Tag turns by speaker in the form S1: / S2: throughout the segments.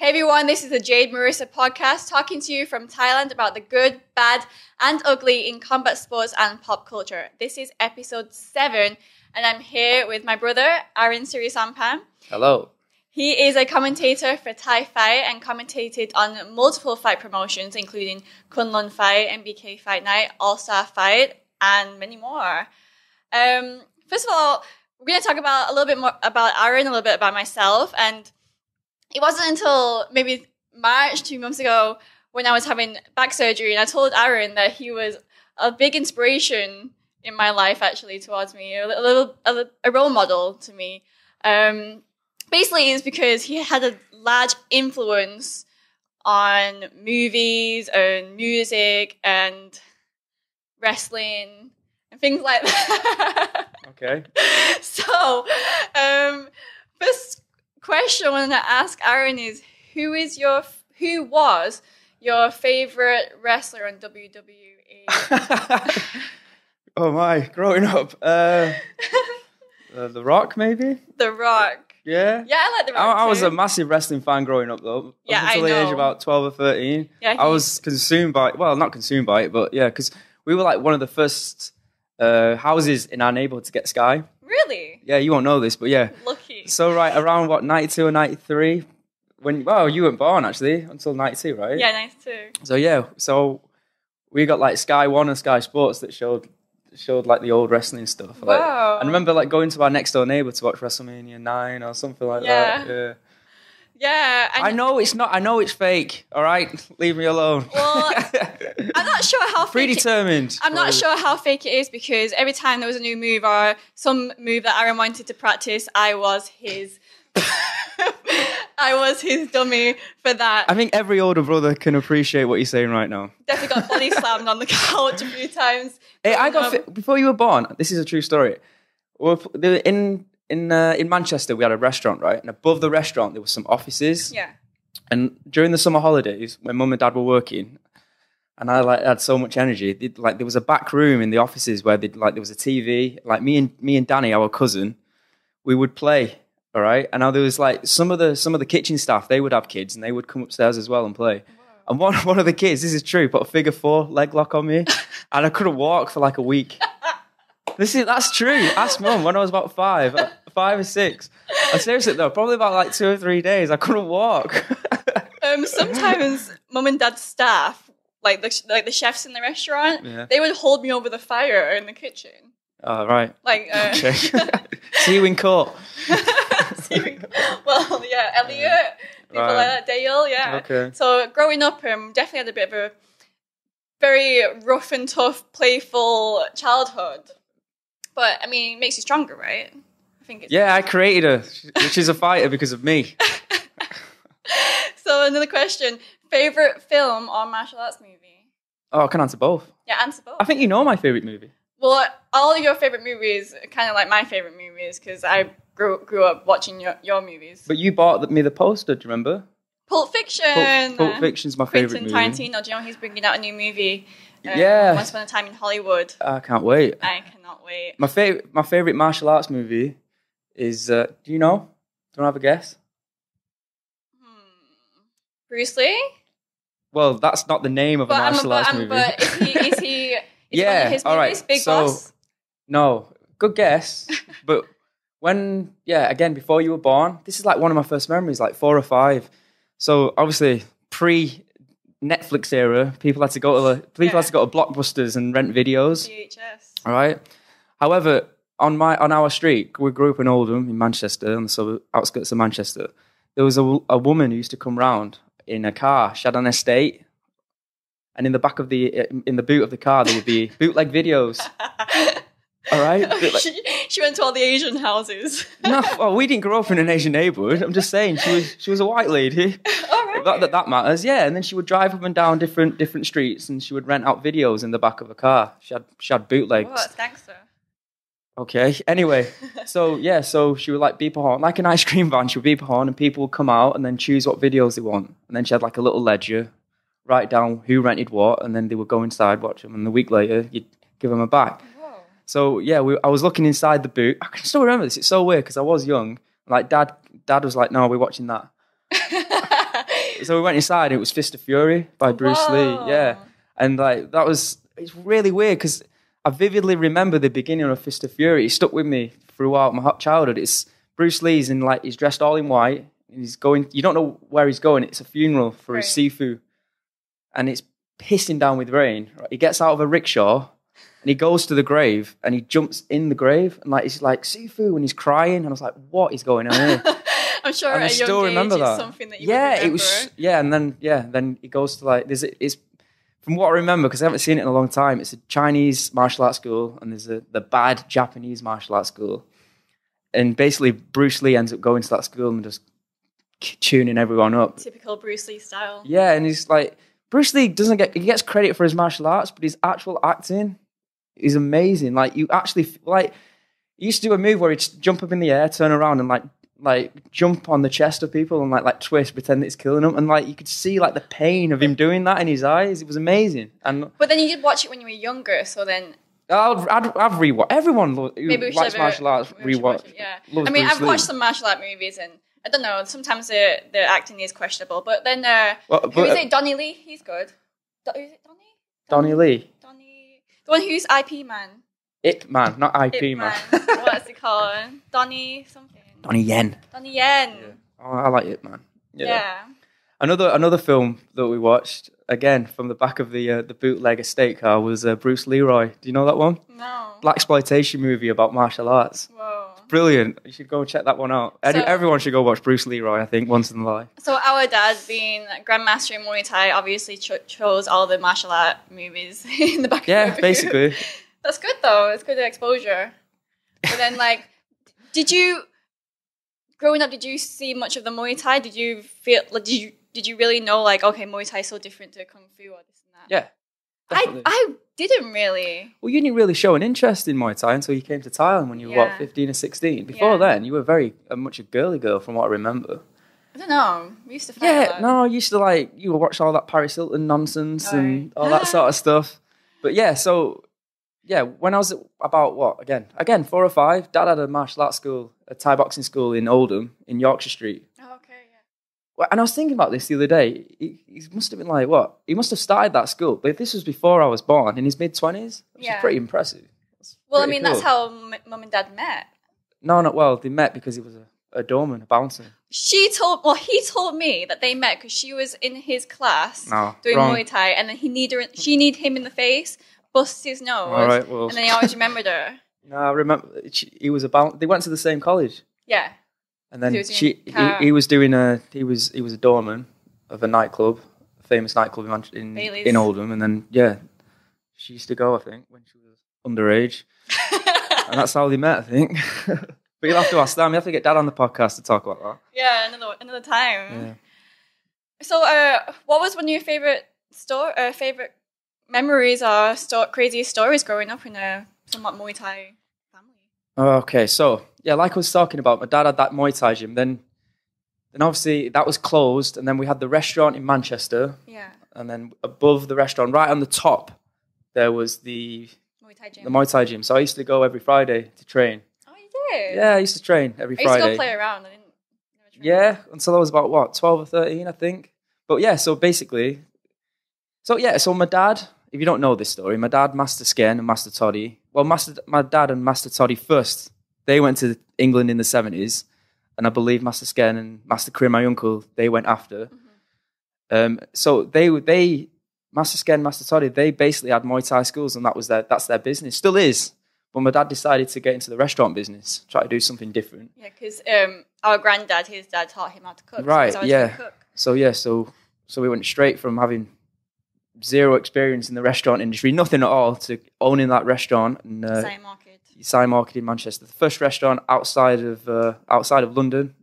S1: Hey everyone, this is the Jade Marrisa podcast talking to you from Thailand about the good, bad, and ugly in combat sports and pop culture. This is episode 7, and I'm here with my brother, Arran Sirisompan.
S2: Hello.
S1: He is a commentator for Thai Fight and commentated on multiple fight promotions, including Kunlun Fight, MBK Fight Night, All Star Fight, and many more. Um, first of all, we're going to talk about a little bit more about Arran, a little bit about myself, and it wasn't until maybe March, two months ago, when I was having back surgery, and I told Arran that he was a big inspiration in my life, actually, towards me, a little a, a role model to me. Um, basically, it's because he had a large influence on movies and music and wrestling and things like that.
S2: Okay.
S1: so, um, first question I want to ask Arran is who is your who was your favorite wrestler on WWE?
S2: oh my, growing up, uh, uh, The Rock maybe.
S1: the Rock.
S2: Yeah.
S1: Yeah, I like the
S2: I,
S1: Rock.
S2: I was a massive wrestling fan growing up though. Up
S1: Yeah, I
S2: until the age of about twelve or thirteen.
S1: Yeah,
S2: I was consumed by well, not consumed by it, but yeah, because we were like one of the first uh, houses in our neighborhood to get Sky.
S1: really
S2: Yeah, you won't know this, but yeah.
S1: lucky.
S2: So right around what ninety two or ninety three. When well, you weren't born actually until ninety two, right?
S1: Yeah, nice too.
S2: So yeah, so we got like Sky One and Sky Sports that showed showed like the old wrestling stuff. Like,
S1: Wow.
S2: I remember like going to our next door neighbor to watch WrestleMania Nine or something like
S1: Yeah.
S2: that. Yeah.
S1: Yeah,
S2: I know it's not. I know it's fake. All right, leave me alone.
S1: Well, I'm not sure how fake it-
S2: predetermined.
S1: I'm not sure how fake it is because every time there was a new move or some move that Arran wanted to practice, I was his. I was his dummy for that.
S2: I think every older brother can appreciate what you're saying right now.
S1: Definitely got body slammed on the couch a few times.
S2: Hey, I got
S1: Um,
S2: before you were born. This is a true story. Well, p- the- in in uh, in Manchester, we had a restaurant, right? And above the restaurant, there were some offices.
S1: Yeah.
S2: And during the summer holidays, when mum and dad were working, and I like had so much energy, they'd, like there was a back room in the offices where they'd, like there was a TV. Like me and me and Danny, our cousin, we would play. All right, and now there was like some of the some of the kitchen staff. They would have kids, and they would come upstairs as well and play. And one one of the kids, this is true, put a figure four leg lock on me, and I couldn't walk for like a week. This is that's true. Ask mum when I was about five, five or six. And seriously though, probably about like two or three days, I couldn't walk.
S1: Um, sometimes mum and dad's staff, like the like the chefs in the restaurant,
S2: Yeah.
S1: they would hold me over the fire in the kitchen.
S2: oh, right.
S1: Like, uh,
S2: Okay. See you in court.
S1: well, yeah, Elliot, people
S2: Right.
S1: like that, Dale, yeah.
S2: Okay.
S1: So growing up, um, definitely had a bit of a very rough and tough, playful childhood. But I mean, it makes you stronger, right? Think it's
S2: Yeah, I created her. She's a fighter because of me.
S1: So another question: favorite film or martial arts movie?
S2: Oh, I can answer both.
S1: Yeah, answer both.
S2: I think you know my favorite movie.
S1: Well, all your favorite movies are kind of like my favorite movies because I grew grew up watching your, your movies.
S2: But you bought me the poster, do you remember?
S1: Pulp Fiction.
S2: Pulp, Pulp Fiction's my favorite
S1: Quentin. Tarantino. Do you know he's bringing out a new movie? um,
S2: Yeah.
S1: Once Upon a Time in Hollywood.
S2: I can't wait.
S1: I cannot wait.
S2: My favorite, my favorite martial arts movie is. Uh, do you know? Do you have a guess?
S1: Hmm. Bruce Lee.
S2: Well, that's not the name of a
S1: But, um,
S2: martial arts movie.
S1: but is he? Is he? Is
S2: Yeah,
S1: his
S2: all right,
S1: Big
S2: so-
S1: Boss.
S2: No, good guess. but when, yeah, again, before you were born, this is like one of my first memories, like four or five. So obviously, pre Netflix era, people had to go to the, people
S1: Yeah.
S2: had to go to blockbusters and rent videos.
S1: VHS.
S2: All right. However, on my on our street, we grew up in Oldham in Manchester, on the suburb, outskirts of Manchester. There was a, a woman who used to come round in a car. She had an estate, and in the back of the in the boot of the car there would be bootleg videos. All right.
S1: She, she went to all the Asian houses.
S2: no, well, we didn't grow up in an Asian neighborhood. I'm just saying she was she was a white lady.
S1: all right.
S2: That, that that matters, yeah. And then she would drive up and down different different streets, and she would rent out videos in the back of a car. She had she had bootlegs.
S1: What? Thanks, sir.
S2: Okay. Anyway, so yeah, so she would like beep a horn, like an ice cream van. She would beep a horn, and people would come out and then choose what videos they want. And then she had like a little ledger, write down who rented what, and then they would go inside, watch them, and the week later you'd give them a back.
S1: Whoa.
S2: So yeah, we, I was looking inside the boot. I can still remember this. It's so weird because I was young. Like dad, dad was like, "No, we're watching that." so we went inside. It was Fist of Fury by Bruce
S1: Whoa.
S2: Lee. Yeah, and like that was it's really weird because I vividly remember the beginning of Fist of Fury. It stuck with me throughout my childhood. It's Bruce Lee's in like he's dressed all in white and he's going. You don't know where he's going. It's a funeral for his
S1: Right.
S2: Sifu, and it's pissing down with rain. Right? He gets out of a rickshaw and he goes to the grave and he jumps in the grave and like he's like Sifu and he's crying and I was like, what is going on here?
S1: I'm sure
S2: and I
S1: at young
S2: still
S1: age
S2: remember
S1: it's
S2: that.
S1: something that you
S2: yeah,
S1: would
S2: it was. Yeah, and then yeah, then it goes to like there's it's from what I remember because I haven't seen it in a long time. It's a Chinese martial arts school, and there's a the bad Japanese martial arts school, and basically Bruce Lee ends up going to that school and just tuning everyone up.
S1: Typical Bruce Lee style.
S2: Yeah, and he's like Bruce Lee doesn't get he gets credit for his martial arts, but his actual acting is amazing. Like you actually like he used to do a move where he'd jump up in the air, turn around, and like like jump on the chest of people and like like twist, pretend it's killing them, and like you could see like the pain of him doing that in his eyes. It was amazing, and
S1: But then you did watch it when you were younger, so then
S2: I'd I'd, I'd rewatch. Everyone lo- who
S1: maybe
S2: likes martial arts rewatch.
S1: it, Yeah, I mean,
S2: Bruce
S1: I've
S2: Lee.
S1: watched some martial art movies, and I don't know. Sometimes the the acting is questionable, but then uh,
S2: Well, but,
S1: is
S2: uh,
S1: it? Donnie Lee, he's good. Do- is it Donnie?
S2: Donnie Lee,
S1: Donnie, the one who's IP man.
S2: Ip Man, not IP
S1: Ip
S2: man.
S1: What's it called? Donnie something.
S2: Donnie Yen.
S1: Donnie Yen.
S2: Oh, I like it, man.
S1: Yeah.
S2: Another another film that we watched again from the back of the uh, the bootleg estate car was uh, Bruce Leroy. Do you know that one?
S1: No.
S2: Black exploitation movie about martial arts.
S1: Whoa.
S2: Brilliant. You should go check that one out.
S1: So-
S2: everyone should go watch Bruce Leroy. I think once in their life.
S1: So our dad, being Grandmaster in Muay Thai, obviously cho- chose all the martial art movies in the back. of
S2: Yeah,
S1: the
S2: basically.
S1: That's good though. It's good exposure. But then, like, did you growing up? Did you see much of the Muay Thai? Did you feel? Like, did you did you really know like okay, Muay Thai is so different to Kung Fu or this and that?
S2: Yeah.
S1: I
S2: definitely.
S1: I didn't really.
S2: well, you didn't really show an interest in Muay Thai until you came to Thailand when you were what, fifteen or sixteen. Before
S1: Yeah.
S2: then, you were very uh, much a girly girl, from what I remember.
S1: I don't know. We used to fight
S2: Yeah, no, I used to like you would watch all that Paris Hilton nonsense
S1: Oh,
S2: and all that sort of stuff. But yeah, so yeah, when I was about what again, again four or five, Dad had a martial arts school, a Thai boxing school in Oldham in Yorkshire Street.
S1: Oh, okay, yeah.
S2: Well, And I was thinking about this the other day. He, he must have been like what? He must have started that school, but this was before I was born, in his mid twenties, which
S1: Yeah.
S2: is pretty impressive. That's
S1: Well, I
S2: pretty
S1: mean, that's how mum and dad met.
S2: No, not well. They met because he was a, a doorman, a bouncer.
S1: She told, well, he told me that they met because she was in his class
S2: No,
S1: doing
S2: wrong.
S1: Muay Thai, and then he need her, she need him in the face, bust his nose,
S2: All right, well,
S1: and then he always remembered her.
S2: no, I remember she, he was a bouncer. They went to the same college.
S1: Yeah,
S2: And then
S1: He was
S2: she, he, he was doing a, he was, he was a doorman of a nightclub, a famous nightclub in, Manch- in,
S1: Bailey's.
S2: in Oldham. And then, yeah, she used to go, I think, when she was underage. and that's how they met, I think. but you'll have to ask them. You have to get Dad on the podcast to talk about that.
S1: yeah, another another time.
S2: Yeah.
S1: So, uh, what was one of your favorite store, uh, favorite memories or sto- craziest stories growing up in a somewhat Muay Thai family?
S2: Oh, okay, so yeah, like I was talking about, my dad had that Muay Thai gym. Then, then obviously that was closed, and then we had the restaurant in Manchester,
S1: Yeah,
S2: and then above the restaurant, right on the top, there was the
S1: Muay Thai gym.
S2: the Muay Thai gym. So I used to go every Friday to train.
S1: oh, you did?
S2: Yeah, I used to train every Friday.
S1: I used to go play around. I didn't.
S2: Yeah, until I was about what twelve or thirteen, I think. But yeah, so basically, so yeah, so my dad. If you don't know this story, my dad, Master Sken and Master Toddy. Well, Master, my dad and Master Toddy first. They went to England in the seventies, and I believe Master Sken and Master Krim, my uncle, they went after. Um, so they they Master Sken, Master Toddy, they basically had Muay Thai schools, and that was their that's their business. Still is. But my dad decided to get into the restaurant business, try to do something different.
S1: Yeah, because um, our granddad, his dad taught him how to cook.
S2: Right,
S1: So he was always
S2: yeah.
S1: cook.
S2: So yeah, so so we went straight from having zero experience in the restaurant industry, nothing at all, to owning that restaurant and uh,
S1: market.
S2: Sign Market in Manchester, the first restaurant outside of uh, outside of London.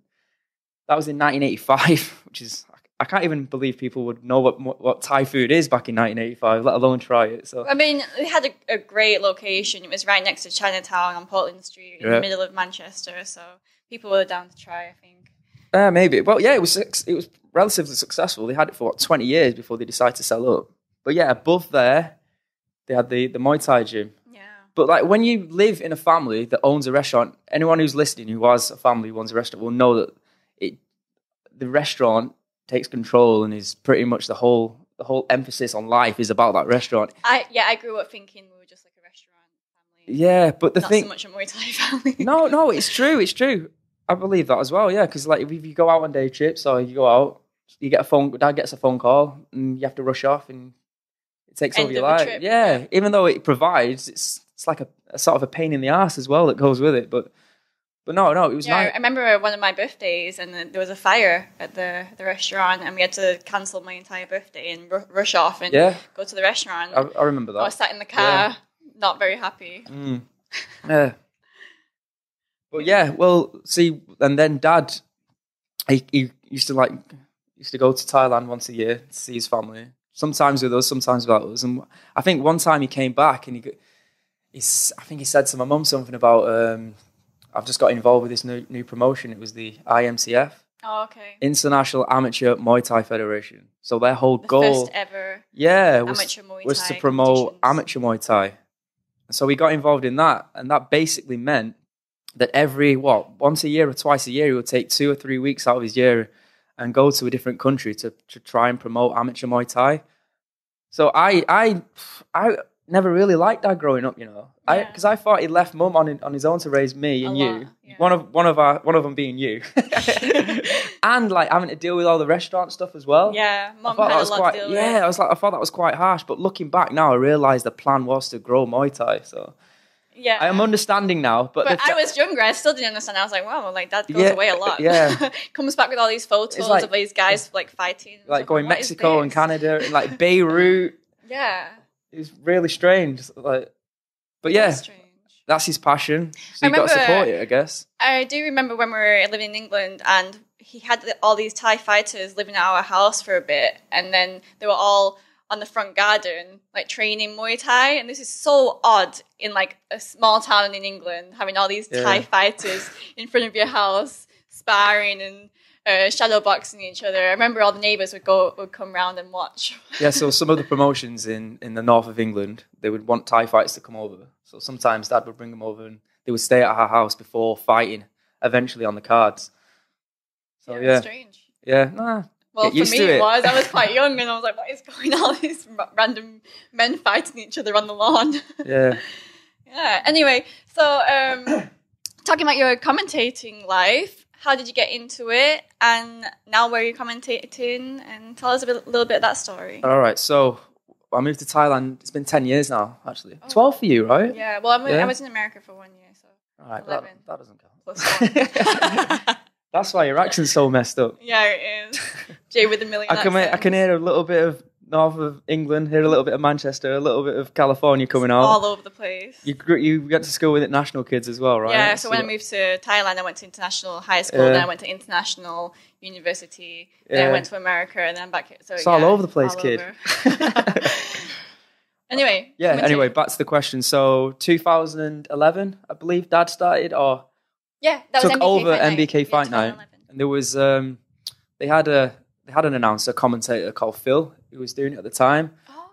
S2: That was in 1985, which is I can't even believe people would know what what Thai food is back in 1985, let alone try it. So
S1: I mean, it had a, a great location. It was right next to Chinatown on Portland Street in
S2: Yeah.
S1: the middle of Manchester. So people were down to try, I think.
S2: uh, maybe, well, yeah, it was it was relatively successful. They had it for what 20 years before they decided to sell up. But yeah, above there, they had the the Muay Thai gym.
S1: Yeah.
S2: But like when you live in a family that owns a restaurant, anyone who's listening who has a family who owns a restaurant will know that it the restaurant takes control and is pretty much the whole the whole emphasis on life is about that restaurant.
S1: I yeah, I grew up thinking we were just like a restaurant family.
S2: Yeah, but the
S1: Not
S2: thing
S1: so much a Muay Thai family.
S2: no, no, it's true. It's true. I believe that as well. Yeah, because like if you go out on day trips or you go out, you get a phone. Dad gets a phone call, and you have to rush off, and it takes
S1: End
S2: over your life. yeah, even though it provides, it's it's like a, a sort of a pain in the ass as well that goes with it. But but no, no, it was
S1: Yeah, I remember one of my birthdays, and there was a fire at the, the restaurant, and we had to cancel my entire birthday and ru- rush off and
S2: Yeah,
S1: go to the restaurant.
S2: I, I remember that.
S1: I was sat in the car,
S2: Yeah.
S1: not very happy.
S2: Mm. Yeah. But yeah, well, see, and then Dad, he, he used to like used to go to Thailand once a year to see his family. Sometimes with us, sometimes without us. And I think one time he came back and he, he's, I think he said to my mum something about, um, I've just got involved with this new new promotion. It was the IMCF,
S1: Oh, okay.
S2: International Amateur Muay Thai Federation. So their whole
S1: The
S2: goal,
S1: first ever
S2: yeah, was was to promote amateur Muay Thai. So we got involved in that, and that basically meant that every what once a year or twice a year, he would take two or three weeks out of his year and go to a different country to to try and promote amateur Muay Thai. So I I I never really liked that growing up, you know, I
S1: Yeah.
S2: because I thought he left mum on on his own to raise me and
S1: lot,
S2: you.
S1: yeah.
S2: One of one of our one of them being you, and like having to deal with all the restaurant stuff as well.
S1: Yeah,
S2: I
S1: mum had
S2: that
S1: a
S2: was
S1: lot
S2: quite
S1: to deal
S2: yeah.
S1: with.
S2: I was like, I thought that was quite harsh. But looking back now, I realised the plan was to grow Muay Thai. So
S1: Yeah.
S2: I am understanding now. But,
S1: but I was younger. I still didn't understand. I was like, wow, like that goes
S2: Yeah,
S1: away a lot.
S2: yeah.
S1: Comes back with all these photos
S2: like-
S1: of these guys like fighting.
S2: like going Mexico and? Canada and like Beirut.
S1: Yeah.
S2: It's really strange. Like, but yeah,
S1: That's
S2: that's his passion. So
S1: I
S2: you got to support it, I guess.
S1: I do remember when we were living in England and he had all these Thai fighters living at our house for a bit, and then they were all on the front garden, like training Muay Thai. And this is so odd in like a small town in England, having all these Thai fighters in front of your house sparring and uh, shadow boxing each other. I remember all the neighbors would go would come round and watch.
S2: Yeah, so some of the promotions in, in the north of England, they would want Thai fights to come over. So sometimes Dad would bring them over and they would stay at our house before fighting, eventually on the cards. So
S1: it's
S2: yeah,
S1: strange.
S2: yeah, nah.
S1: Well,
S2: Get
S1: for me it
S2: it.
S1: was. I was quite young, and I was like, "What is going on? These random men fighting each other on the lawn."
S2: yeah.
S1: yeah. Anyway, so um, talking about your commentating life, how did you get into it, and now where are you commentating? And tell us a bit, little bit of that story.
S2: All right, so I moved to Thailand. It's been ten years now, actually. Twelve for you, right?
S1: Oh. Yeah. Well, I'm,
S2: Yeah.
S1: I was in America for one year, so
S2: All right, that,
S1: 11.
S2: that doesn't count. That's why your accent's so messed up.
S1: yeah, it is. Jay with a million.
S2: I can I can hear a little bit of north of England, hear a little bit of Manchester, a little bit of California coming out.
S1: all over the place.
S2: You gr- you went to school with international kids as well, right?
S1: Yeah, so when I moved to Thailand, I went to international high school,
S2: Yeah.
S1: then I went to international university, then
S2: Yeah.
S1: I went to America, and then back here. So
S2: It's all
S1: yeah,
S2: over the place,
S1: all
S2: kid.
S1: over. anyway,
S2: yeah.
S1: coming to-
S2: Anyway, back to the question. So 2011, I believe, Dad started or
S1: yeah, that
S2: took
S1: was MBK
S2: over
S1: Fight Night.
S2: MBK
S1: Yeah,
S2: Fight Night, and there was um, they had a they had an announcer, commentator called Phil, who was doing it at the time.
S1: Oh,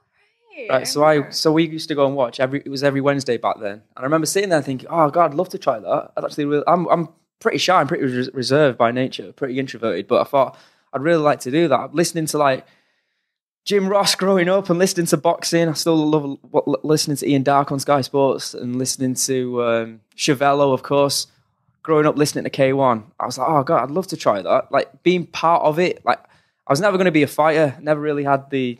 S1: right.
S2: Right, so I so we used to go and watch every it was every Wednesday back then, and I remember sitting there thinking, oh god, I'd love to try that. I'd actually, really, I'm I'm pretty shy, I'm pretty res- reserved by nature, pretty introverted, but I thought I'd really like to do that. Listening to like Jim Ross growing up and listening to boxing, I still love what, listening to Ian Darke on Sky Sports and listening to um, Chevello, of course. Growing up listening to K1, I was like, oh god, I'd love to try that. Like being part of it, like I was never going to be a fighter, never really had the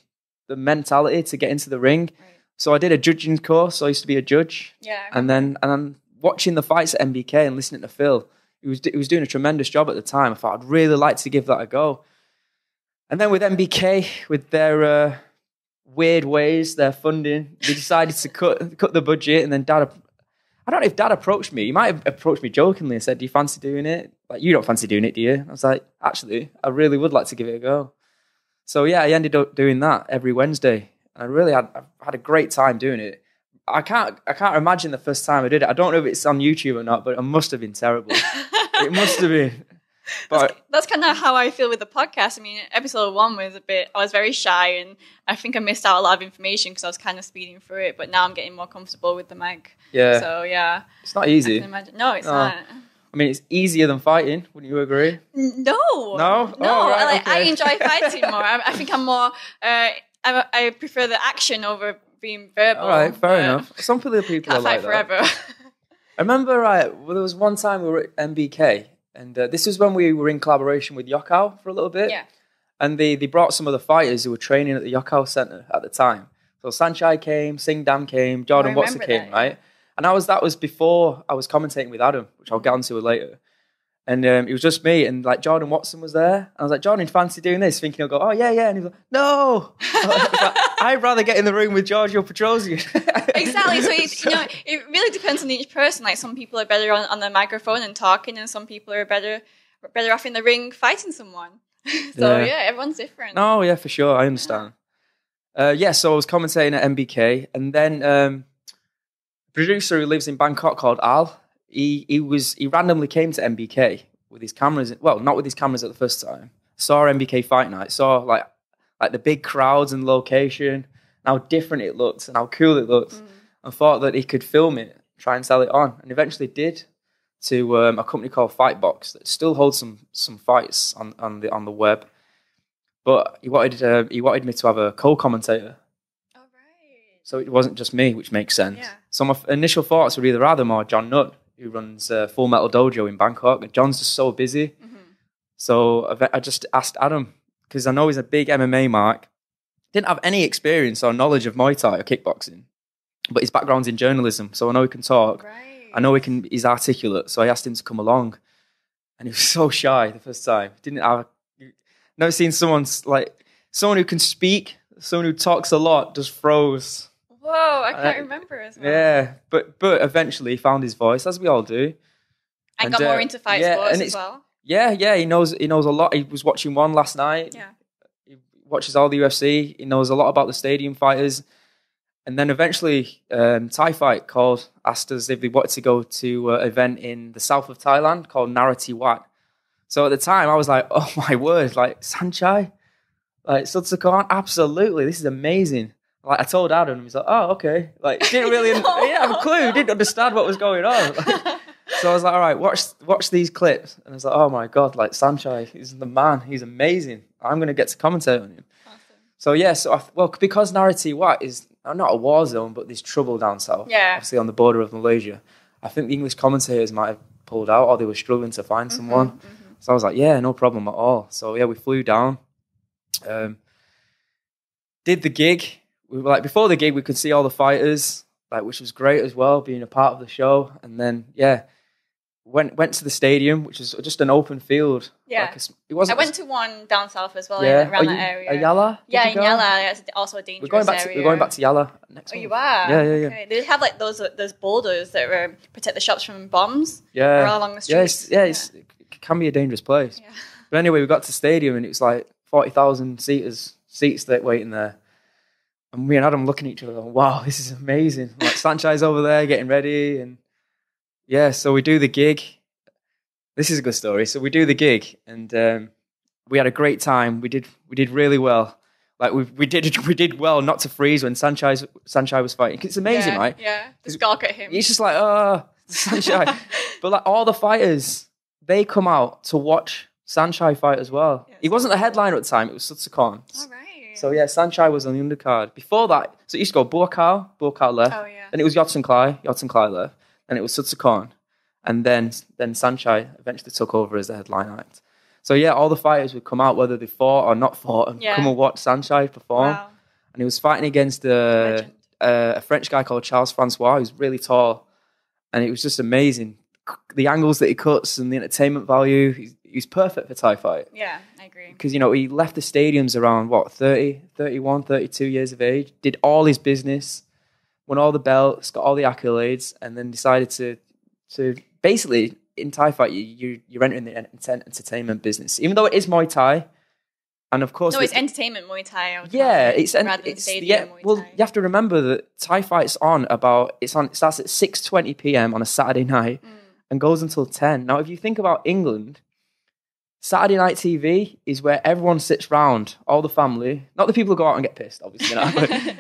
S2: the mentality to get into the ring.
S1: Right.
S2: So I did a judging course. I used to be a judge,
S1: Yeah,
S2: and then and then watching the fights at MBK and listening to Phil, he was he was doing a tremendous job at the time. I thought I'd really like to give that a go. And then with MBK, with their uh, weird ways, their funding, they decided to cut cut the budget. And then Dad, I don't know if Dad approached me. He might have approached me jokingly and said, "Do you fancy doing it? Like you don't fancy doing it, do you?" I was like, "Actually, I really would like to give it a go." So yeah, I ended up doing that every Wednesday. And I really had I had a great time doing it. I can't I can't imagine the first time I did it. I don't know if it's on YouTube or not, but it must have been terrible. it must have been. But
S1: that's kind of how I feel with the podcast. I mean, episode one was a bit, I was very shy and I think I missed out a lot of information because I was kind of speeding through it, but now I'm getting more comfortable with the mic.
S2: yeah,
S1: So, yeah.
S2: it's not easy.
S1: No, it's
S2: No.
S1: not.
S2: I mean, it's easier than fighting. Wouldn't you agree?
S1: No,
S2: No?
S1: no.
S2: Oh, right,
S1: I, like, I enjoy fighting more. I, I think I'm more. Uh, I, I prefer the action over being verbal.
S2: All right, fair enough. Some people people are
S1: Can't
S2: like
S1: fight
S2: that.
S1: forever.
S2: I remember, right, well, there was one time we were at MBK, and uh, this was when we were in collaboration with Yokkao for a little bit.
S1: yeah.
S2: And they, they brought some of the fighters who were training at the Yokkao Centre at the time. So Sanchai came, Sing Dam came, Jordan Watson came,
S1: that,
S2: right? And I was that was before I was commentating with Adam, which I'll get onto later. And um, it was just me, and like Jordan Watson was there. I was like, Jordan, fancy doing this? Thinking he'll go, oh yeah, yeah. And he was like, no, I was like, I'd rather get in the room with Giorgio Petrosyan.
S1: Exactly. So it, you know, it really depends on each person. Like some people are better on, on the microphone and talking, and some people are better better off in the ring fighting someone. so
S2: Yeah.
S1: yeah, everyone's different.
S2: Oh yeah, for sure. I understand. Uh, yeah, so I was commentating at MBK, and then um, a producer who lives in Bangkok called Al. He he was he randomly came to MBK with his cameras. Well, not with his cameras at the first time. Saw MBK Fight Night. Saw like like the big crowds and location, and how different it looked and how cool it looked. And thought that he could film it, try and sell it on, and eventually did to um, a company called Fightbox that still holds some some fights on, on the on the web. But he wanted uh, he wanted me to have a co-commentator,
S1: All right.
S2: so it wasn't just me, which makes sense.
S1: Yeah.
S2: So my f- initial thoughts were either Adam or John Nutt, who runs uh, Full Metal Dojo in Bangkok. And John's just so busy,
S1: Mm-hmm.
S2: so I I just asked Adam because I know he's a big MMA mark. Didn't have any experience or knowledge of Muay Thai or kickboxing, but his background's in journalism, so I know he can talk.
S1: Right.
S2: I know he can. He's articulate, so I asked him to come along, and he was so shy the first time. Didn't have. Never seen someone like someone who can speak, someone who talks a lot, just froze.
S1: Whoa, I can't
S2: Uh,
S1: remember as well.
S2: Yeah, but but eventually he found his voice, as we all do.
S1: I
S2: And,
S1: got
S2: uh,
S1: more into fight
S2: yeah,
S1: sports as well.
S2: Yeah, yeah, he knows he knows a lot. He was watching one last night.
S1: Yeah.
S2: He watches all the UFC. He knows a lot about the stadium fighters. And then eventually, um, Thai Fight called, asked us if we wanted to go to an event in the south of Thailand called Narathiwat. So at the time, I was like, oh my word, like Sanchai, like Sudsakorn, absolutely, this is amazing. Like I told Adam, he was like, oh okay, like didn't really,
S1: No.
S2: didn't have a clue, didn't understand what was going on. So I was like, all right, watch watch these clips. And I was like, oh my god, like Sanchai, he's the man. He's amazing. I'm gonna get to commentate on him. So yeah, so I, well because Narathiwat is not a war zone, but there's trouble down south.
S1: Yeah.
S2: obviously on the border of Malaysia. I think the English commentators might have pulled out, or they were struggling to find someone. So I was like, yeah, no problem at all. So yeah, we flew down. Um, did the gig. We were like before the gig, we could see all the fighters, like which was great as well, being a part of the show. And then yeah, went went to the stadium, which is just an open field.
S1: Yeah.
S2: like a it wasn't.
S1: I went to one down south as well,
S2: yeah,
S1: around
S2: Are
S1: that
S2: you-
S1: area.
S2: Ayala. Did
S1: Yeah, in? Yala, it's also a dangerous
S2: We're going back. To,
S1: area.
S2: we're going back to Yala next
S1: Oh,
S2: month.
S1: you are?
S2: Yeah, yeah, yeah.
S1: Okay. They have like those those boulders that were protect the shops from bombs.
S2: Yeah,
S1: along the
S2: yeah, it's,
S1: streets.
S2: yeah, it's, it can be a dangerous place.
S1: Yeah.
S2: But anyway, we got to the stadium and it was like forty thousand seaters, seats that waiting there. And me and Adam looking at each other, going, wow, this is amazing. Like Sanchai's over there getting ready, and yeah, so we do the gig. This is a good story. So we do the gig, and um, we had a great time. We did we did really well. Like we we did we did well not to freeze when Sanchai Sanchai was fighting. It's amazing,
S1: yeah,
S2: right?
S1: Yeah. Just gawk at him.
S2: He's just like, oh, Sanchai. but like all the fighters, they come out to watch Sanchai fight as well.
S1: Yes.
S2: He wasn't the headliner at the time, it was Sudsakorn.
S1: All right.
S2: So yeah, Sanchai was on the undercard. Before that, so it used to go Buakau, Buakau left.
S1: Oh yeah.
S2: Then it was Yodsanklai, Yotsun Klai left. Then it was Sudsakorn. And then then Sanchai eventually took over as the headline act. So yeah, all the fighters would come out, whether they fought or not fought, and
S1: Yeah.
S2: come and watch Sanchai perform
S1: Wow.
S2: and he was fighting against uh,
S1: Legend.
S2: uh, a French guy called Charles Francois, who's really tall, and it was just amazing. The angles that he cuts and the entertainment value, he's, he's perfect for Thai fight.
S1: Yeah, I agree.
S2: Because, you know, he left the stadiums around, what, 30, 31, 32 years of age, did all his business, won all the belts, got all the accolades, and then decided to, to basically, in Thai fight, you, you, you're entering the ent- entertainment business. Even though it is Muay Thai, and of course,
S1: No, it's entertainment Muay Thai.
S2: Yeah, it's
S1: than
S2: it's
S1: stadium
S2: yeah.
S1: Muay
S2: Well, you have to remember that Thai fight's on about it's on. It starts at six twenty p.m. on a Saturday night
S1: Mm.
S2: and goes until ten. Now, if you think about England, Saturday night TV is where everyone sits round, all the family, not the people who go out and get pissed, obviously,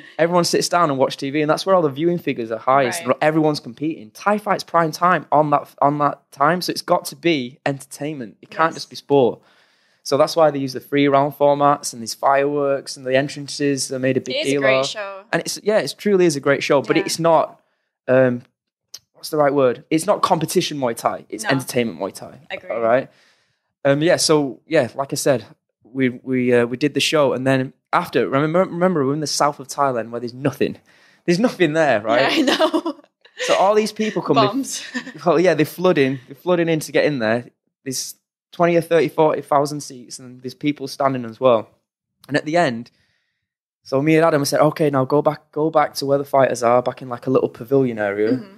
S2: everyone sits down and watch TV, and that's where all the viewing figures are highest.
S1: Right.
S2: Everyone's competing. Thai fights prime time on that on that time, so it's got to be entertainment. It can't
S1: Yes.
S2: just be sport. So that's why they use the three round formats and these fireworks and the entrances. They made a big deal.
S1: It is a great
S2: of.
S1: show.
S2: And it's yeah, it truly is a great show, but
S1: Yeah.
S2: it's not. Um, what's the right word? It's not competition Muay Thai. It's
S1: No.
S2: entertainment Muay Thai.
S1: Agree.
S2: All right. Um, yeah. So yeah, like I said, we we uh, we did the show, and then after, remember remember we're in the south of Thailand where there's nothing. There's nothing there, right?
S1: Yeah, I know.
S2: So all these people come. they-
S1: Bombs.
S2: well, yeah, they're flooding. They're flooding in to get in there. There's 20 or 30, 40,000 seats, and there's people standing as well. And at the end, so me and Adam said, okay, now go back, go back to where the fighters are, back in like a little pavilion area,
S1: Mm-hmm.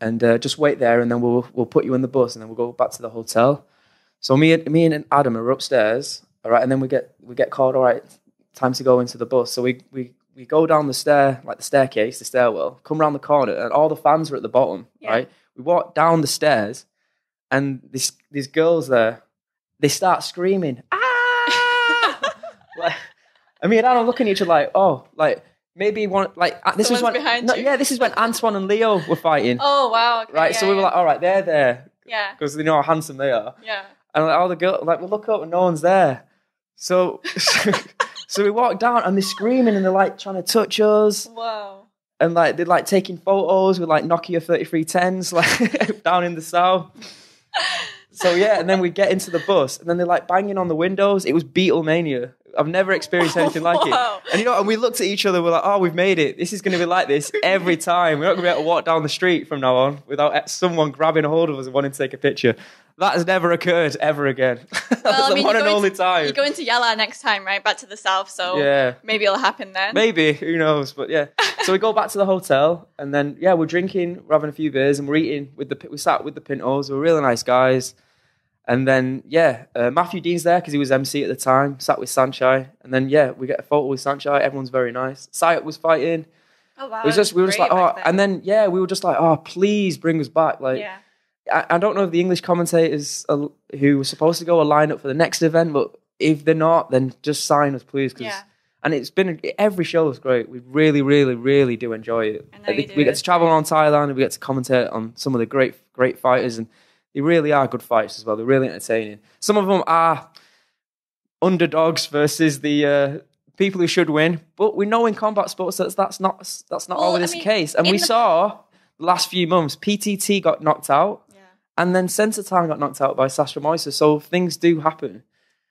S2: and uh, just wait there, and then we'll we'll put you in the bus, and then we'll go back to the hotel. So me and me and Adam are upstairs, all right, and then we get we get called, all right, time to go into the bus. So we we we go down the stair, like the staircase, the stairwell, come around the corner, and all the fans are at the bottom,
S1: Yeah.
S2: right? We walk down the stairs, and this these girls there, they start screaming, ah! like, I mean, I'm looking at each other like, oh, like maybe one, like uh, this was
S1: Someone's
S2: when,
S1: behind
S2: no, yeah, this is when Antoine and Leo were fighting,
S1: Oh wow. Okay,
S2: right?
S1: yeah,
S2: so we were
S1: yeah.
S2: like, all right, they're there
S1: yeah,
S2: because they know how handsome they are.
S1: yeah.
S2: And all the girls, like, we look up and no one's there. So, so we walk down and they're screaming and they're like trying to touch us
S1: Whoa.
S2: and like they're like taking photos with like Nokia 3310s like down in the south. So yeah, and then we get into the bus and then they're like banging on the windows. It was Beatlemania. I've never experienced anything like
S1: Wow.
S2: it. And you know, and we looked at each other. We're like, "Oh, we've made it. This is going to be like this every time. We're not going to be able to walk down the street from now on without someone grabbing a hold of us and wanting to take a picture." That has never occurred ever again. that
S1: Well,
S2: was
S1: I mean,
S2: the one and only
S1: to-
S2: time.
S1: You're going to Yala next time, right? Back to the south, so
S2: Yeah.
S1: maybe it'll happen then.
S2: Maybe who knows? But yeah, so we go back to the hotel, and then yeah, we're drinking, we're having a few beers, and we're eating with the we sat with the Pintos. We're really nice guys, and then yeah, uh, Matthew Dean's there because he was MC at the time. Sat with Sanchai, and then yeah, we get a photo with Sanchai. Everyone's very nice. Sayat was fighting.
S1: Oh wow.
S2: It was just we were just like oh,
S1: then.
S2: and then yeah, we were just like oh, please bring us back. Like
S1: yeah.
S2: I, I don't know if the English commentators uh, who were supposed to go are lined up for the next event, but if they're not, then just sign us, please. Cause,
S1: Yeah.
S2: And it's been every show is great. We really, really, really do enjoy it. Like, we,
S1: do,
S2: we get to travel around Thailand and we get to commentate on some of the great, great fighters, and they really are good fights as well. They're really entertaining. Some of them are underdogs versus the uh, people who should win, but we know in combat sports that's that's not that's not
S1: Well,
S2: always
S1: I
S2: the case. And we
S1: the-
S2: saw the last few months, PTT got knocked out. And then Centre Town got knocked out by Sasha Moisa. So things do happen.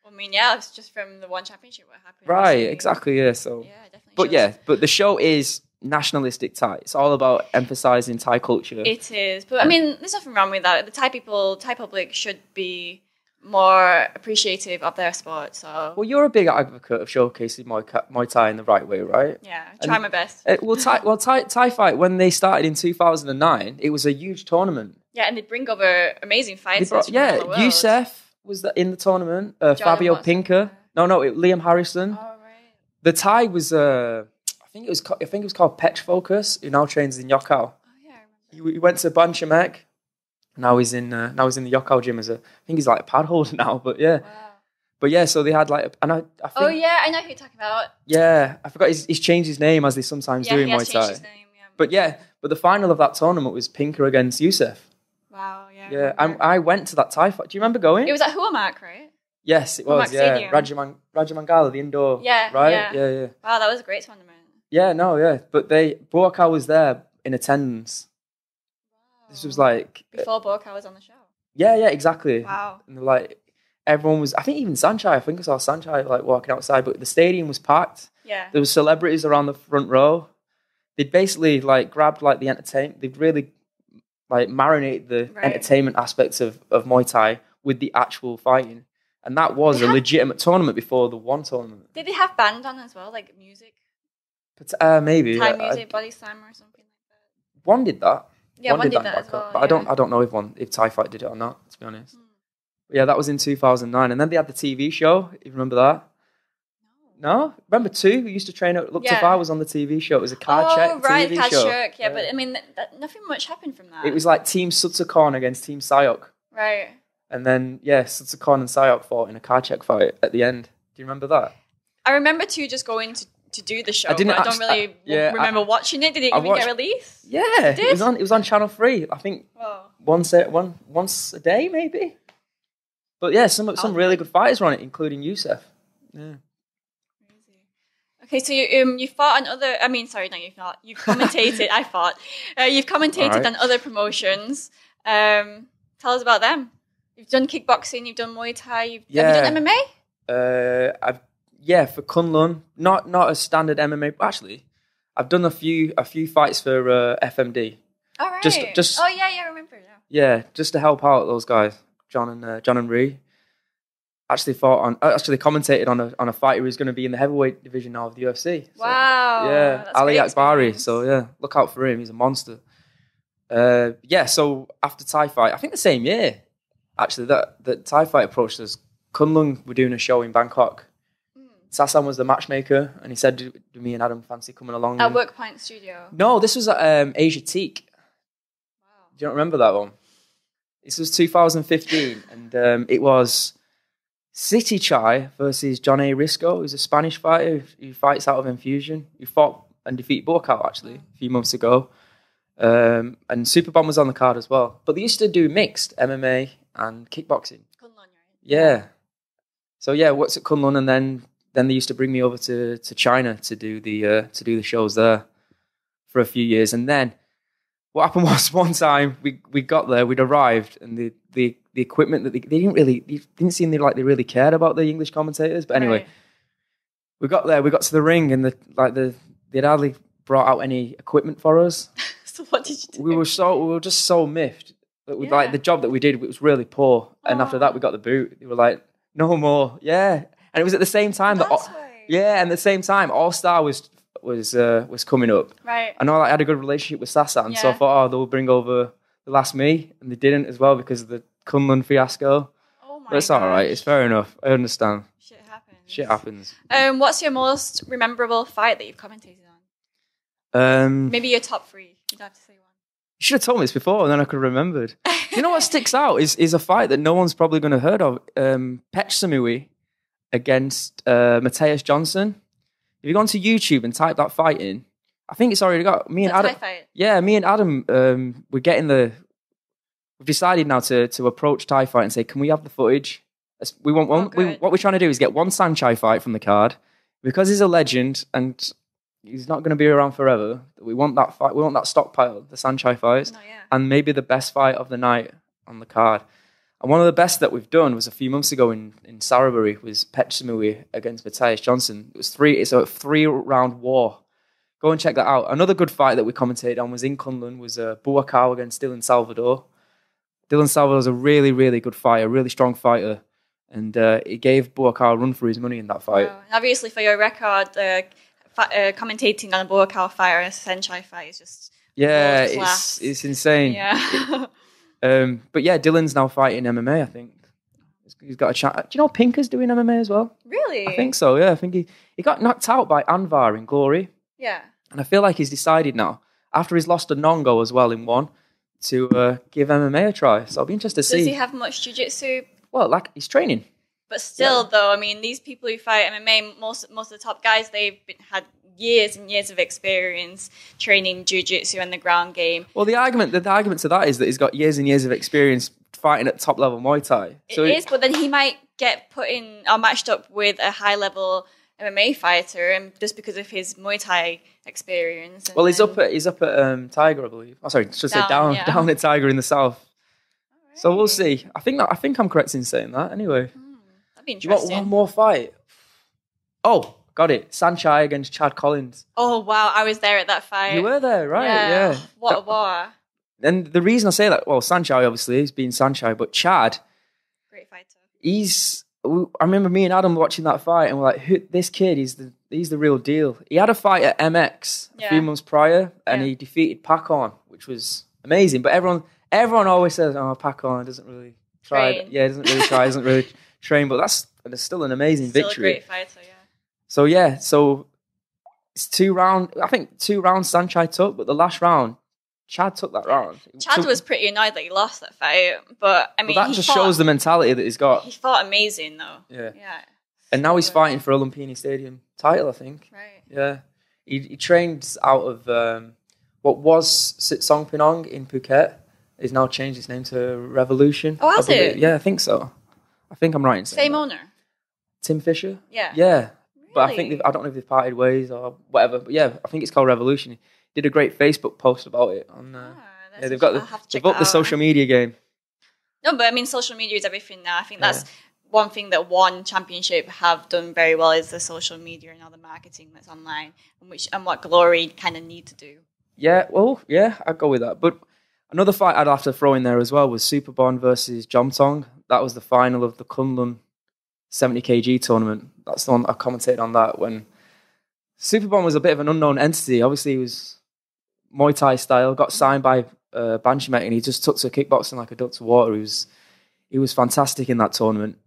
S1: I mean, yeah, it's just from the one championship what happened.
S2: Right,
S1: recently.
S2: exactly, yeah. So
S1: Yeah, definitely.
S2: But
S1: shows.
S2: yeah, but the show is nationalistic Thai. It's all about emphasizing Thai culture.
S1: It is, but I mean, there's nothing wrong with that. The Thai people, Thai public, should be more appreciative of their sport. So
S2: well, you're a big advocate of showcasing Muay, Muay Thai in the right way, right?
S1: yeah, try
S2: And-
S1: my best.
S2: Uh, well, Thai, well, Thai, Thai Fight when they started in 2009, it was a huge tournament.
S1: Yeah, and they bring over amazing fighters.
S2: brought, yeah,
S1: around the world.
S2: Youssef was the, in the tournament. Uh, Fabio. Pinca. No, no, it, Liam Harrison.
S1: Oh right.
S2: The Thai was, uh, I think it was, I think it was called Petch Focus. Who now trains in Yokkao.
S1: Oh yeah. I
S2: He,
S1: remember.
S2: he went to Banchamek. Now he's in. Uh, now he's in the Yokkao gym as a. I think he's like a pad holder now. But yeah,
S1: Wow.
S2: but yeah. So they had like, and I, I think,
S1: Oh yeah, I know who you're talking about.
S2: yeah, I forgot. He's, he's changed his name as they sometimes
S1: Yeah,
S2: do in
S1: he
S2: Muay
S1: changed
S2: Thai.
S1: his name. Yeah.
S2: But yeah, but the final of that tournament was Pinca against Youssef.
S1: Wow. Yeah. I
S2: Yeah, I. I went to that Thai fight. Do you remember going?
S1: it was at Huamark, right?
S2: yes, it
S1: Huamark
S2: was. Yeah, Rajaman, Rajamangala, the indoor.
S1: Yeah,
S2: right.
S1: yeah.
S2: yeah, yeah.
S1: Wow, that was a great tournament.
S2: Yeah, no, yeah. But they Buakaw was there in attendance. This was like, uh,
S1: before Buakaw was on the show.
S2: yeah, yeah, exactly.
S1: Wow.
S2: And like everyone was. I think even Sanchai. I think I saw Sanchai like walking outside, but the stadium was packed.
S1: Yeah.
S2: There was celebrities around the front row. They'd basically like grabbed like the entertainment. They'd really like marinate the
S1: Right.
S2: entertainment aspects of of Muay Thai with the actual fighting, and that was
S1: They
S2: a
S1: had-
S2: legitimate tournament before the one tournament.
S1: Did they have band on as well, like music,
S2: But uh, maybe
S1: Thai
S2: I- I-
S1: music, body slam or something like that?
S2: one did that.
S1: Yeah, one, did that,
S2: back
S1: as well.
S2: but I don't. I don't know if one if Thai Fight did it or not. To be honest.
S1: Hmm.
S2: Yeah, that was in 2009, and then they had the TV show. You remember that? No, remember two? We used to train at Look
S1: Yeah.
S2: to Far was on the TV show. It was a card
S1: oh,
S2: check
S1: right,
S2: TV
S1: Card
S2: show.
S1: Check. Yeah, but I mean, that, that, nothing much happened from that.
S2: It was like Team Sudsakorn against Team Sayok.
S1: right.
S2: And then yeah, Sudsakorn and Sayok fought in a card check fight at the end. Do you remember that?
S1: I remember too just going to, to do the show.
S2: I didn't
S1: but I don't really
S2: I- yeah,
S1: remember watching it. Did it
S2: I
S1: even
S2: watched-
S1: get released?
S2: Yeah, it
S1: did?
S2: was on. It was on Channel Three. I think
S1: Whoa.
S2: once a one once a day maybe. But yeah, some some oh. really good fighters were on it, including Youssef. Yeah.
S1: Okay, so you um you fought on other. I mean, sorry, no, you've not. You've commentated. I fought. Uh, you've commentated
S2: Alright.
S1: on other promotions. Um, tell us about them. You've done kickboxing. You've done Muay Thai. You've, Have you done MMA?
S2: Uh, I've yeah for Kunlun, not not a standard MMA. Actually, I've done a few a few fights for uh, FMD.
S1: All right.
S2: Just- just-
S1: Oh yeah, yeah. I remember. Yeah.
S2: Yeah, just to help out those guys, John and uh, John and Ree. Actually fought on. uh, Actually commentated on a on a fighter who's going to be in the heavyweight division now of the UFC. So,
S1: Wow.
S2: yeah,
S1: that's
S2: Ali Akbari. So yeah, look out for him. He's a monster. Uh, yeah. So after Thai fight, I think the same year, actually, that that Thai fight approached us. Kunlun were doing a show in Bangkok.
S1: Hmm.
S2: Sasan was the matchmaker, and he said, "Do, do me and Adam fancy coming along?"
S1: At
S2: And-
S1: Work Point Studio.
S2: No, this was at um, Asiatique.
S1: Wow.
S2: Do you not remember that one? This was 2015, and um, it was Sitthichai versus Jonay Risco, who's a Spanish fighter who, who fights out of Infusion. Who fought and defeated Buakau actually a few months ago. Um, and Superbon was on the card as well. But they used to do mixed MMA and kickboxing.
S1: Kunlun, right?
S2: Yeah. So yeah, what's at Kunlun, and then then they used to bring me over to, to China to do the uh, to do the shows there for a few years, and then what happened was one time we, we got there, we'd arrived, and the the, the equipment that they, they didn't really they didn't seem like they really cared about the English commentators. But anyway,
S1: Right.
S2: we got there, we got to the ring, and the like the they'd hardly brought out any equipment for us
S1: so what did you do?
S2: we were so we were just so miffed that we
S1: Yeah.
S2: like the job that we did was really poor. And after that, we got the boot. They were like, no more, yeah. And it was at the same time that,
S1: That's
S2: All-
S1: why.
S2: yeah, and at the same time, All Star was was uh, was coming up.
S1: Right.
S2: I know I had a good relationship with Sasan, so I thought, oh, they'll bring over the last me, and they didn't as well because of the Kunlun fiasco.
S1: Oh my
S2: But it's all right. It's fair enough. I understand.
S1: Shit happens.
S2: Shit happens.
S1: Um, what's your most memorable fight that you've commentated on?
S2: Um,
S1: Maybe your top three. You don't have to say one.
S2: You should have told me this before, and then I could have remembered. you know what sticks out is is a fight that no one's probably going to heard of. Um, Pech Samui against uh, Matthias Johnson. If you go onto YouTube and type that fight in, I think it's already got me and
S1: The
S2: Adam. Yeah, me and Adam, um, we're getting the. We've decided now to to approach Thai fight and say, can we have the footage? We want one.
S1: Oh,
S2: we, what we're trying to do is get one Sanchai fight from the card because he's a legend and he's not going to be around forever. We want that fight. We want that stockpile, the Sanchai fights
S1: yeah.
S2: and maybe the best fight of the night on the card. And one of the best that we've done was a few months ago in, in Saraburi was Pet Samui against Matthias Johnson. It was three it's a three round war. Go and check that out. Another good fight that we commentated on was in Kunlun was uh, Buakau against Dylan Salvador. Dylan Salvador's a really, really good fighter, really strong fighter. And uh, it gave Buakau a run for his money in that fight.
S1: Wow. And obviously, for your record, uh, fa- uh, commentating on a Buakau fight or a Senchai fight is just
S2: Yeah, it's, it's insane.
S1: yeah.
S2: Um, but yeah, Dylan's now fighting MMA. I think he's got a chance. Do you know Pinca's doing MMA as well?
S1: really?
S2: I think so. Yeah, I think he, he got knocked out by Anvar in Glory,
S1: Yeah.
S2: and I feel like he's decided now after he's lost to Nongo as well in one to uh, give MMA a try. So I'll be interested to
S1: Does
S2: see.
S1: he have much jiu-jitsu?
S2: well, like he's training.
S1: But still, though, I mean, these people who fight MMA, most most of the top guys, they've been, had years and years of experience training jiu-jitsu and the ground game.
S2: Well, the argument the, the argument to that is that he's got years and years of experience fighting at top level Muay Thai.
S1: So It is, but then he might get put in or matched up with a high level MMA fighter, and just because of his Muay Thai experience.
S2: well, he's up at he's up at um, Tiger, I believe. Oh, sorry, should say
S1: Down,
S2: down
S1: yeah.
S2: down at Tiger in the south. So we'll see. I think that I think I'm correct in saying that. Anyway,
S1: That'd be
S2: you
S1: want
S2: one more fight. Oh, got it. Sanchai against Chad Collins.
S1: Oh wow, I was there at that fight.
S2: You were there, right? Yeah.
S1: What a war!
S2: And the reason I say that, well, Sanchai obviously he's been Sanchai, but Chad,
S1: Great fighter.
S2: he's. I remember me and Adam watching that fight, and we're like, Who, "This kid, he's the he's the real deal." He had a fight at MX a few months prior, and
S1: Yeah.
S2: he defeated Pacon, which was amazing. But everyone everyone always says, "Oh, Pacon doesn't really try."
S1: Train.
S2: Yeah, he doesn't really try, doesn't really train. But that's that's still an amazing
S1: Still
S2: victory.
S1: a great fighter. Yeah.
S2: So yeah, so it's two round. I think two rounds Sanchai took, but the last round Chad took that round.
S1: Chad
S2: So-
S1: was pretty annoyed that he lost that fight, but I mean,
S2: well, that just
S1: fought,
S2: shows the mentality that he's got.
S1: he fought amazing though.
S2: Yeah.
S1: Yeah.
S2: And now he's fighting for a Lumpini Stadium title, I think.
S1: Right.
S2: Yeah. He, he trained out of um, what was Sitsongpeenong in Phuket. He's now changed his name to Revolution.
S1: Oh, has it?
S2: Yeah, I think so. I think I'm right in saying
S1: Same
S2: that.
S1: owner.
S2: Tim Fisher?
S1: Yeah.
S2: Yeah. But I think I don't know if they've parted ways or whatever. But yeah, I think it's called Revolution. He did a great Facebook post about it. On, uh,
S1: Ah,
S2: yeah, they've got the, they've upped the social media game.
S1: No, but I mean, social media is everything now. I think
S2: Yeah.
S1: that's one thing that one championship have done very well is the social media and all the marketing that's online, and which and what Glory kind of need to do.
S2: Yeah, well, yeah, I'd go with that. But another fight I'd have to throw in there as well was Superbon versus Jomtong. That was the final of the Kunlun 70 kg tournament. That's the one I commented on that when Superbon was a bit of an unknown entity. Obviously, he was Muay Thai style, got signed by uh, Banchamek, and he just took to kickboxing like a duck to water. He was he was fantastic in that tournament.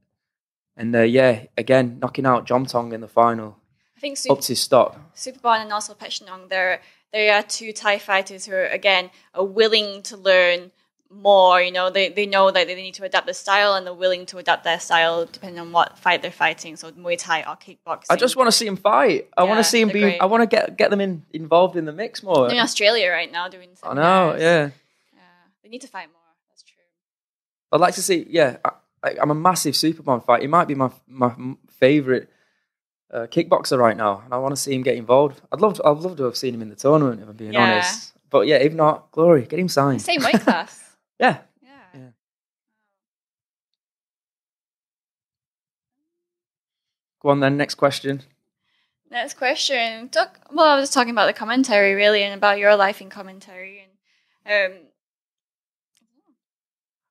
S2: And uh, yeah, again, knocking out Jomtong in the final,
S1: I think Super,
S2: upped his stock.
S1: Superbon and also Pechinong, they're they are two Thai fighters who are again are willing to learn more. You know, they they know that they need to adapt their style and they're willing to adapt their style depending on what fight they're fighting. So Muay Thai or kickboxing.
S2: I just want to see him fight. I want to see him
S1: they're
S2: be.
S1: great.
S2: I want to get get them in involved in the mix more.
S1: They're in Australia right now doing.
S2: I know. Yeah,
S1: Yeah, they need to fight more. That's true.
S2: I'd like to see. Yeah, I, I- I'm a massive Superman fight. He might be my my favorite uh, kickboxer right now, and I want to see him get involved. I'd love. To, I'd love to have seen him in the tournament. If I'm being
S1: Yeah.
S2: honest. But yeah, if not, glory, get him signed.
S1: Same weight class.
S2: Yeah.
S1: Yeah.
S2: Yeah. Go on then. Next question.
S1: Next question. Talk, well, I was talking about the commentary really, and about your life in commentary, and um,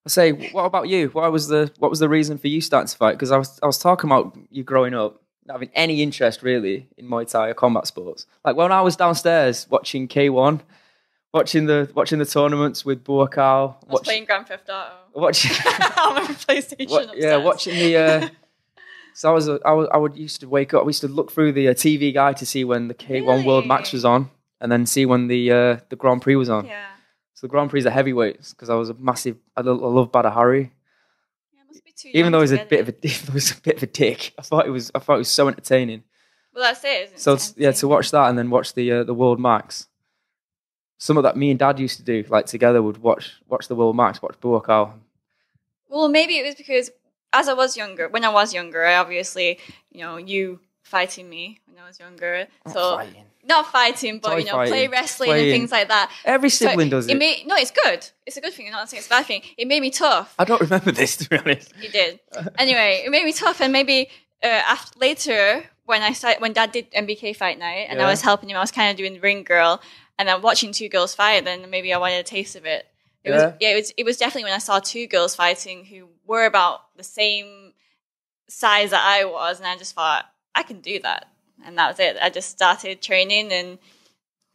S2: I say, what about you? Why was the what was the reason for you starting to fight? Because I was I was talking about you growing up not having any interest really in Muay Thai or combat sports. Like when I was downstairs watching K one, watching the watching the tournaments with
S1: I was
S2: watch,
S1: playing Grand Theft Auto
S2: watching
S1: on my PlayStation.
S2: what, yeah, watching the. Uh, so I was, I was I would used to wake up. We used to look through the uh, TV guide to see when the K one World Max was on, and then see when the uh, the Grand Prix was on.
S1: Yeah.
S2: So the Grand Prix are heavyweights because I was a massive. I, lo- I love Badr Hari.
S1: Yeah, must be too
S2: even though he's a bit of a even though he's a bit of a dick. I thought it was I thought it was so entertaining.
S1: Well, that's it. isn't it?
S2: So yeah, to watch that and then watch the uh, the World Max. Some of that me and Dad used to do, like together, would watch watch the World Max, watch Buakau.
S1: Well, maybe it was because as I was younger, when I was younger, I obviously, you know, you fighting me when I was younger. So
S2: Fighting.
S1: not fighting, but
S2: Toy
S1: you know, play wrestling
S2: Playing.
S1: and things like that.
S2: Every
S1: So
S2: sibling does it.
S1: Made, no, it's good. It's a good thing. I'm not saying it's a bad thing. It made me tough.
S2: I don't remember this to be honest.
S1: You did. anyway, it made me tough, and maybe uh, after later when I started, when Dad did MBK fight night, and
S2: Yeah.
S1: I was helping him, I was kind of doing ring girl, and I'm watching two girls fight. Then maybe I wanted a taste of it. It
S2: Yeah.
S1: was yeah, it was it was definitely when I saw two girls fighting who were about the same size that I was, and I just thought I can do that, and that was it. I just started training and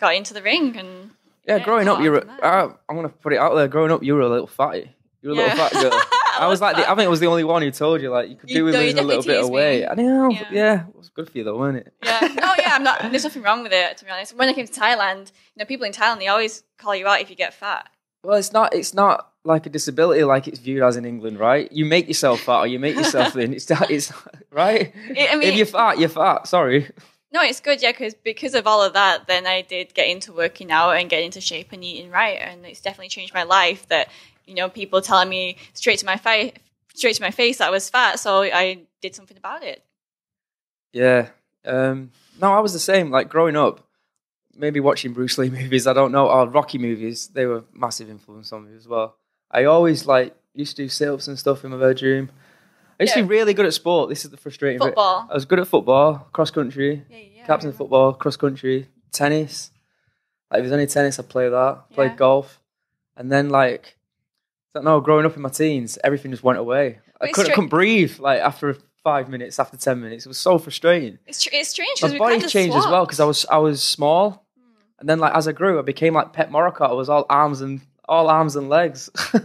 S1: got into the ring, and
S2: Yeah,
S1: Yeah,
S2: growing up, you
S1: on
S2: were. Uh, I'm gonna put it out there. Growing up, you were a little fatty. You were a little fat girl. I was like, the, I think I was the only one who told you like you could
S1: You-
S2: do with
S1: no,
S2: losing a little bit of weight. I know.
S1: Yeah.
S2: Yeah. It good for you though, wasn't it?
S1: yeah, no, yeah, I'm not. There's nothing wrong with it, to be honest. When I came to Thailand, you know, people in Thailand they always call you out if you get fat.
S2: Well, it's not. It's not like a disability like it's viewed as in England, right? You make yourself fat or you make yourself thin. It's not. It's right.
S1: I I mean,
S2: if you're fat, you're fat. Sorry.
S1: no, it's good, yeah, because because of all of that, then I did get into working out and get into shape and eating right, and it's definitely changed my life. That you know, people telling me straight to my face, straight to my face that I was fat, so I did something about it.
S2: Yeah. Um, no, I was the same. Like growing up, maybe watching Bruce Lee movies. I don't know, or Rocky movies. They were massive influence on me as well. I always like used to do sit ups and stuff in my bedroom. I used to be really good at sport. This is the frustrating bit.
S1: Football.
S2: I was good at football, cross country,
S1: Yeah, yeah,
S2: captain of football, cross country, tennis. Like if there's any tennis, I play that. Played
S1: Yeah.
S2: golf, and then like I don't know. Growing up in my teens, everything just went away. I
S1: But it's
S2: couldn't, couldn't breathe. Like after five minutes, after ten minutes, it was so frustrating.
S1: It's, tr- it's strange
S2: My body
S1: kind of
S2: changed as well because I was I was small, hmm. and then like as I grew, I became like Petmorakot. I was all arms and all arms and legs.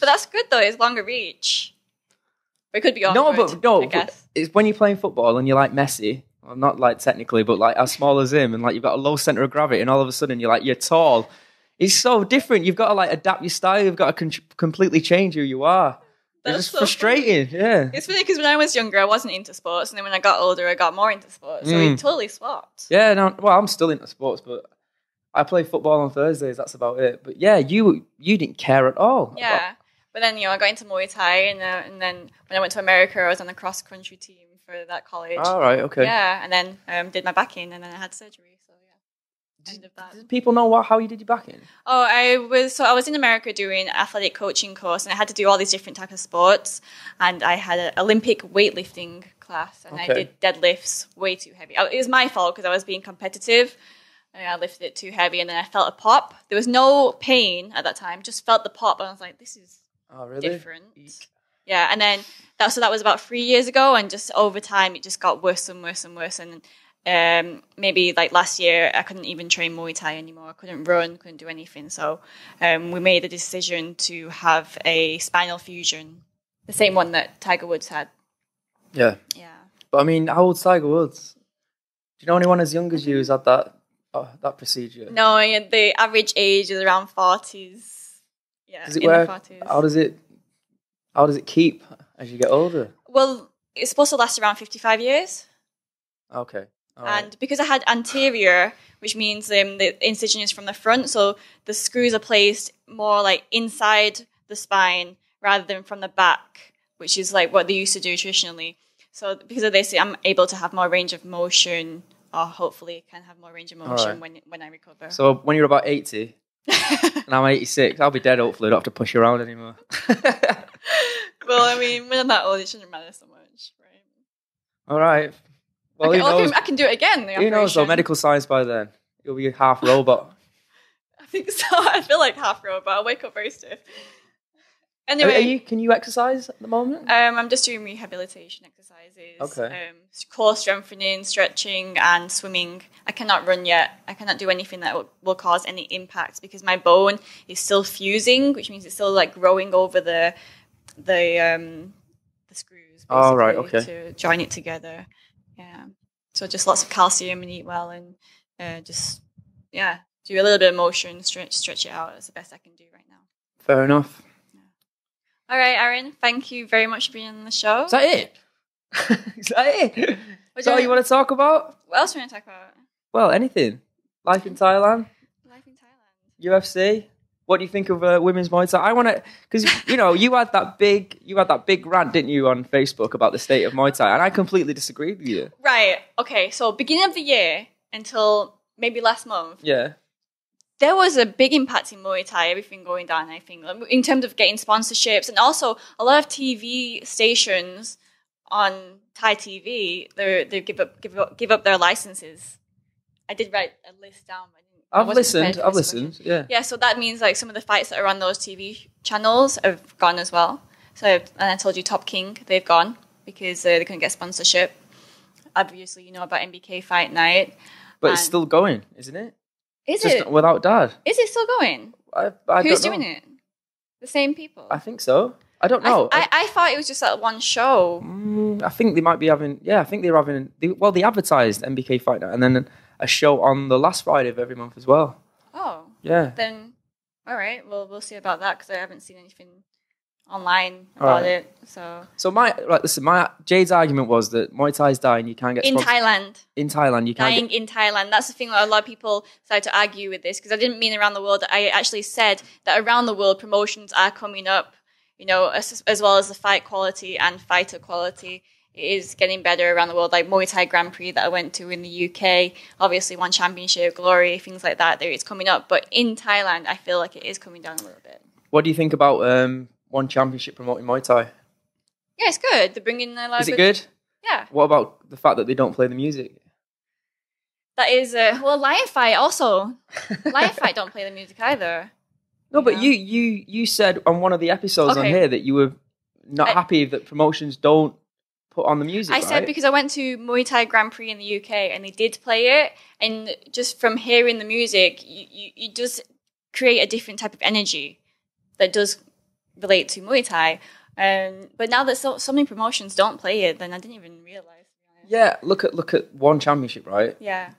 S1: But that's good though. It's longer reach. It could be awkward.
S2: no, but no,
S1: I
S2: but
S1: guess.
S2: it's when you're playing football and you're like Messi. Well, not like technically, but like as small as him, and like you've got a low center of gravity, and all of a sudden you're like you're tall It's so different. You've got to like adapt your style. You've got to con- completely change who you are. It's
S1: That's
S2: just
S1: so
S2: frustrating. Yeah.
S1: It's funny because when I was younger, I wasn't into sports, and then when I got older, I got more into sports. So we
S2: Mm.
S1: totally swapped.
S2: Yeah, no, well, I'm still into sports, but I play football on Thursdays. That's about it. But yeah, you you didn't care at all.
S1: Yeah. But then, you know, I got into Muay Thai, and, uh, and then when I went to America, I was on the cross country team for that college.
S2: All right. Okay.
S1: Yeah, and then um, did my back in, and then I had surgery. So end of that.
S2: Did people know what how you did your back in?
S1: Oh, I was so I was in America doing athletic coaching course, and I had to do all these different types of sports. And I had an Olympic weightlifting class, and I did deadlifts way too heavy. Oh, It was my fault because I was being competitive. And I lifted it too heavy, and then I felt a pop. There was no pain at that time; just felt the pop, and I was like, "This is
S2: Oh, really?
S1: different." Yeah, and then that so that was about three years ago, and just over time, it just got worse and worse and worse. And um, maybe like last year, I couldn't even train Muay Thai anymore. I couldn't run, couldn't do anything. So um, we made the decision to have a spinal fusion, the same one that Tiger Woods had.
S2: Yeah.
S1: Yeah.
S2: But I mean, how old's Tiger Woods? Do you know anyone as young as you who's had that uh, that procedure?
S1: No, the average age is around forties. Yeah,
S2: Does it
S1: in the
S2: work?
S1: forties.
S2: How does it how does it keep as you get older?
S1: Well, it's supposed to last around fifty-five years.
S2: Okay. Right.
S1: And because I had anterior, which means um, the incision is from the front, so the screws are placed more like inside the spine rather than from the back, which is like what they used to do traditionally. So because of this, I'm able to have more range of motion, or hopefully can have more range of motion
S2: right.
S1: when when I recover.
S2: So when you're about 80 and I'm 86, I'll be dead hopefully. I don't have to push you around anymore.
S1: well, I mean, when I'm that old, it shouldn't matter so much, right?
S2: All right. Well,
S1: I, can, I
S2: knows?
S1: can- I can do it again. the
S2: Who knows though? Medical science by then. You'll be half robot.
S1: I think so. I feel like half robot. I'll wake up very stiff. Anyway,
S2: are you, can you exercise at the moment?
S1: Um, I'm just doing rehabilitation exercises.
S2: Okay.
S1: Um, core strengthening, stretching, and swimming. I cannot run yet. I cannot do anything that will, will cause any impact because my bone is still fusing, which means it's still like growing over the the um the screws.
S2: Oh, right, okay.
S1: To join it together. Yeah. So just lots of calcium and eat well and uh, just yeah do a little bit of motion, stretch stretch it out. That's the best I can do right now.
S2: Fair enough.
S1: All right, Arran. Thank you very much for being on the show.
S2: Is that it? Is that it? Is
S1: What
S2: that all you
S1: you-
S2: want to talk about?
S1: What else are we going to talk about?
S2: Well, anything. Life in Thailand,
S1: Life in Thailand.
S2: UFC. What do you think of uh, women's Muay Thai? I want to, because you know, you had that big, you had that big rant, didn't you, on Facebook about the state of Muay Thai, and I completely disagreed with you.
S1: Right. Okay. So beginning of the year until maybe last month,
S2: Yeah.
S1: there was a big impact in Muay Thai. Everything going down. I think in terms of getting sponsorships and also a lot of TV stations on Thai TV. They they give up give up give up their licenses. I did write a list down. But I didn't, I
S2: I've listened. I've listened. Yeah.
S1: Yeah, so that means like some of the fights that are on those TV channels have gone as well. So, and I told you Top King, they've gone because uh, they couldn't get sponsorship. Obviously, you know about MBK Fight Night.
S2: But it's still going, isn't it?
S1: Is
S2: Just
S1: it?
S2: without Dad.
S1: Is it still going?
S2: I, I
S1: Who's doing it? The same people.
S2: I think so. I don't
S1: I,
S2: know.
S1: I, I thought it was just that one show.
S2: Mm, I think they might be having. Yeah, I think they're having. They, well, they advertised MBK Fight Night and then a show on the last Friday of every month as well.
S1: Oh,
S2: Yeah.
S1: then all right. Well, we'll see about that because I haven't seen anything online about
S2: right.
S1: it. So
S2: So my right, listen, my Jade's argument was that Muay Thai's dying. You can't get
S1: in
S2: sponsor-
S1: Thailand.
S2: in Thailand. You can't.
S1: dying
S2: Get,
S1: in Thailand. That's the thing that a lot of people started to argue with this because I didn't mean around the world. That I actually said that around the world promotions are coming up, you know, as, as well as the fight quality and fighter quality. It is getting better around the world, like Muay Thai Grand Prix that I went to in the UK. Obviously, one championship, glory, things like that. There, it's coming up, but in Thailand, I feel like it is coming down a little bit.
S2: what do you think about um, one championship promoting Muay Thai?
S1: Yeah, it's good. They're bringing a lot
S2: Is it good?
S1: Yeah,
S2: What about the fact that they don't play the music?
S1: that is. Uh, well, Lion Fight also. Lion Fight don't play the music either.
S2: No, but
S1: Yeah.
S2: you you you said on one of the episodes on
S1: Okay.
S2: here that you were not
S1: I-
S2: happy that promotions don't put on the music.
S1: I said because I went to Muay Thai Grand Prix in the UK and they did play it, and just from hearing the music, you, you, you just create a different type of energy that does relate to Muay Thai. Um, but now that so, so many promotions don't play it, then I didn't even realize.
S2: yeah, look at look at one championship, right?
S1: Yeah.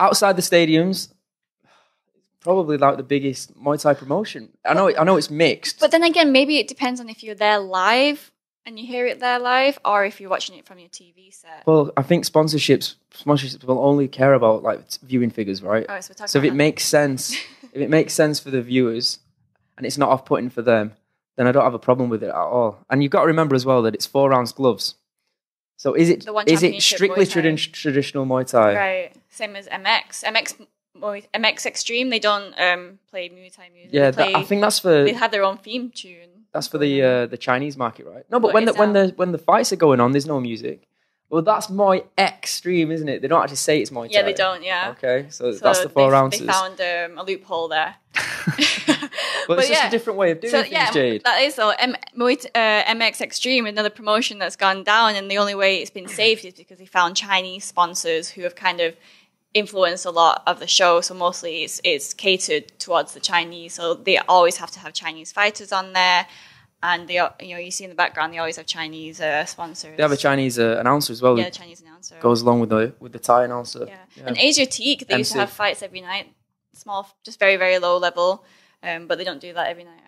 S2: Outside the stadiums, probably like the biggest Muay Thai promotion. I know, I know it's mixed.
S1: But then again, maybe it depends on if you're there live and you hear it there live, or if you're watching it from your TV set.
S2: well, I think sponsorships sponsorships will only care about like viewing figures, right?
S1: Right, so we're talking
S2: So if it makes sense, if it makes sense for the viewers, and it's not off-putting for them, then I don't have a problem with it at all. And you've got to remember as well that it's four rounds gloves. So is it is it strictly
S1: Muay
S2: tradi- traditional Muay Thai?
S1: right, same as MX, MX, MX Extreme. They don't um, play Muay Thai music.
S2: Yeah, that, I think that's for
S1: they have their own theme tune.
S2: That's for the uh, the Chinese market, right? No, but when the when the when the fights are going on, there's no music. Well, that's Muay Extreme, isn't it? They don't actually say it's my.
S1: Yeah, they don't. Yeah.
S2: Okay, so,
S1: So
S2: that's the four
S1: they,
S2: ounces.
S1: They found um, a loophole there.
S2: but it's just a different way of doing
S1: So
S2: things,
S1: yeah,
S2: Jade.
S1: that is so. M- uh, MX Extreme, another promotion that's gone down, and the only way it's been saved is because they found Chinese sponsors who have kind of influenced a lot of the show. So mostly it's it's catered towards the Chinese. So they always have to have Chinese fighters on there, and they you know you see in the background they always have Chinese uh, sponsors.
S2: They have a Chinese uh, announcer as well.
S1: yeah Chinese announcer.
S2: goes along with the with the Thai announcer.
S1: Yeah. And Asiatique, they used to have fights every night, small, just very, very low level, um, but they don't do that every night.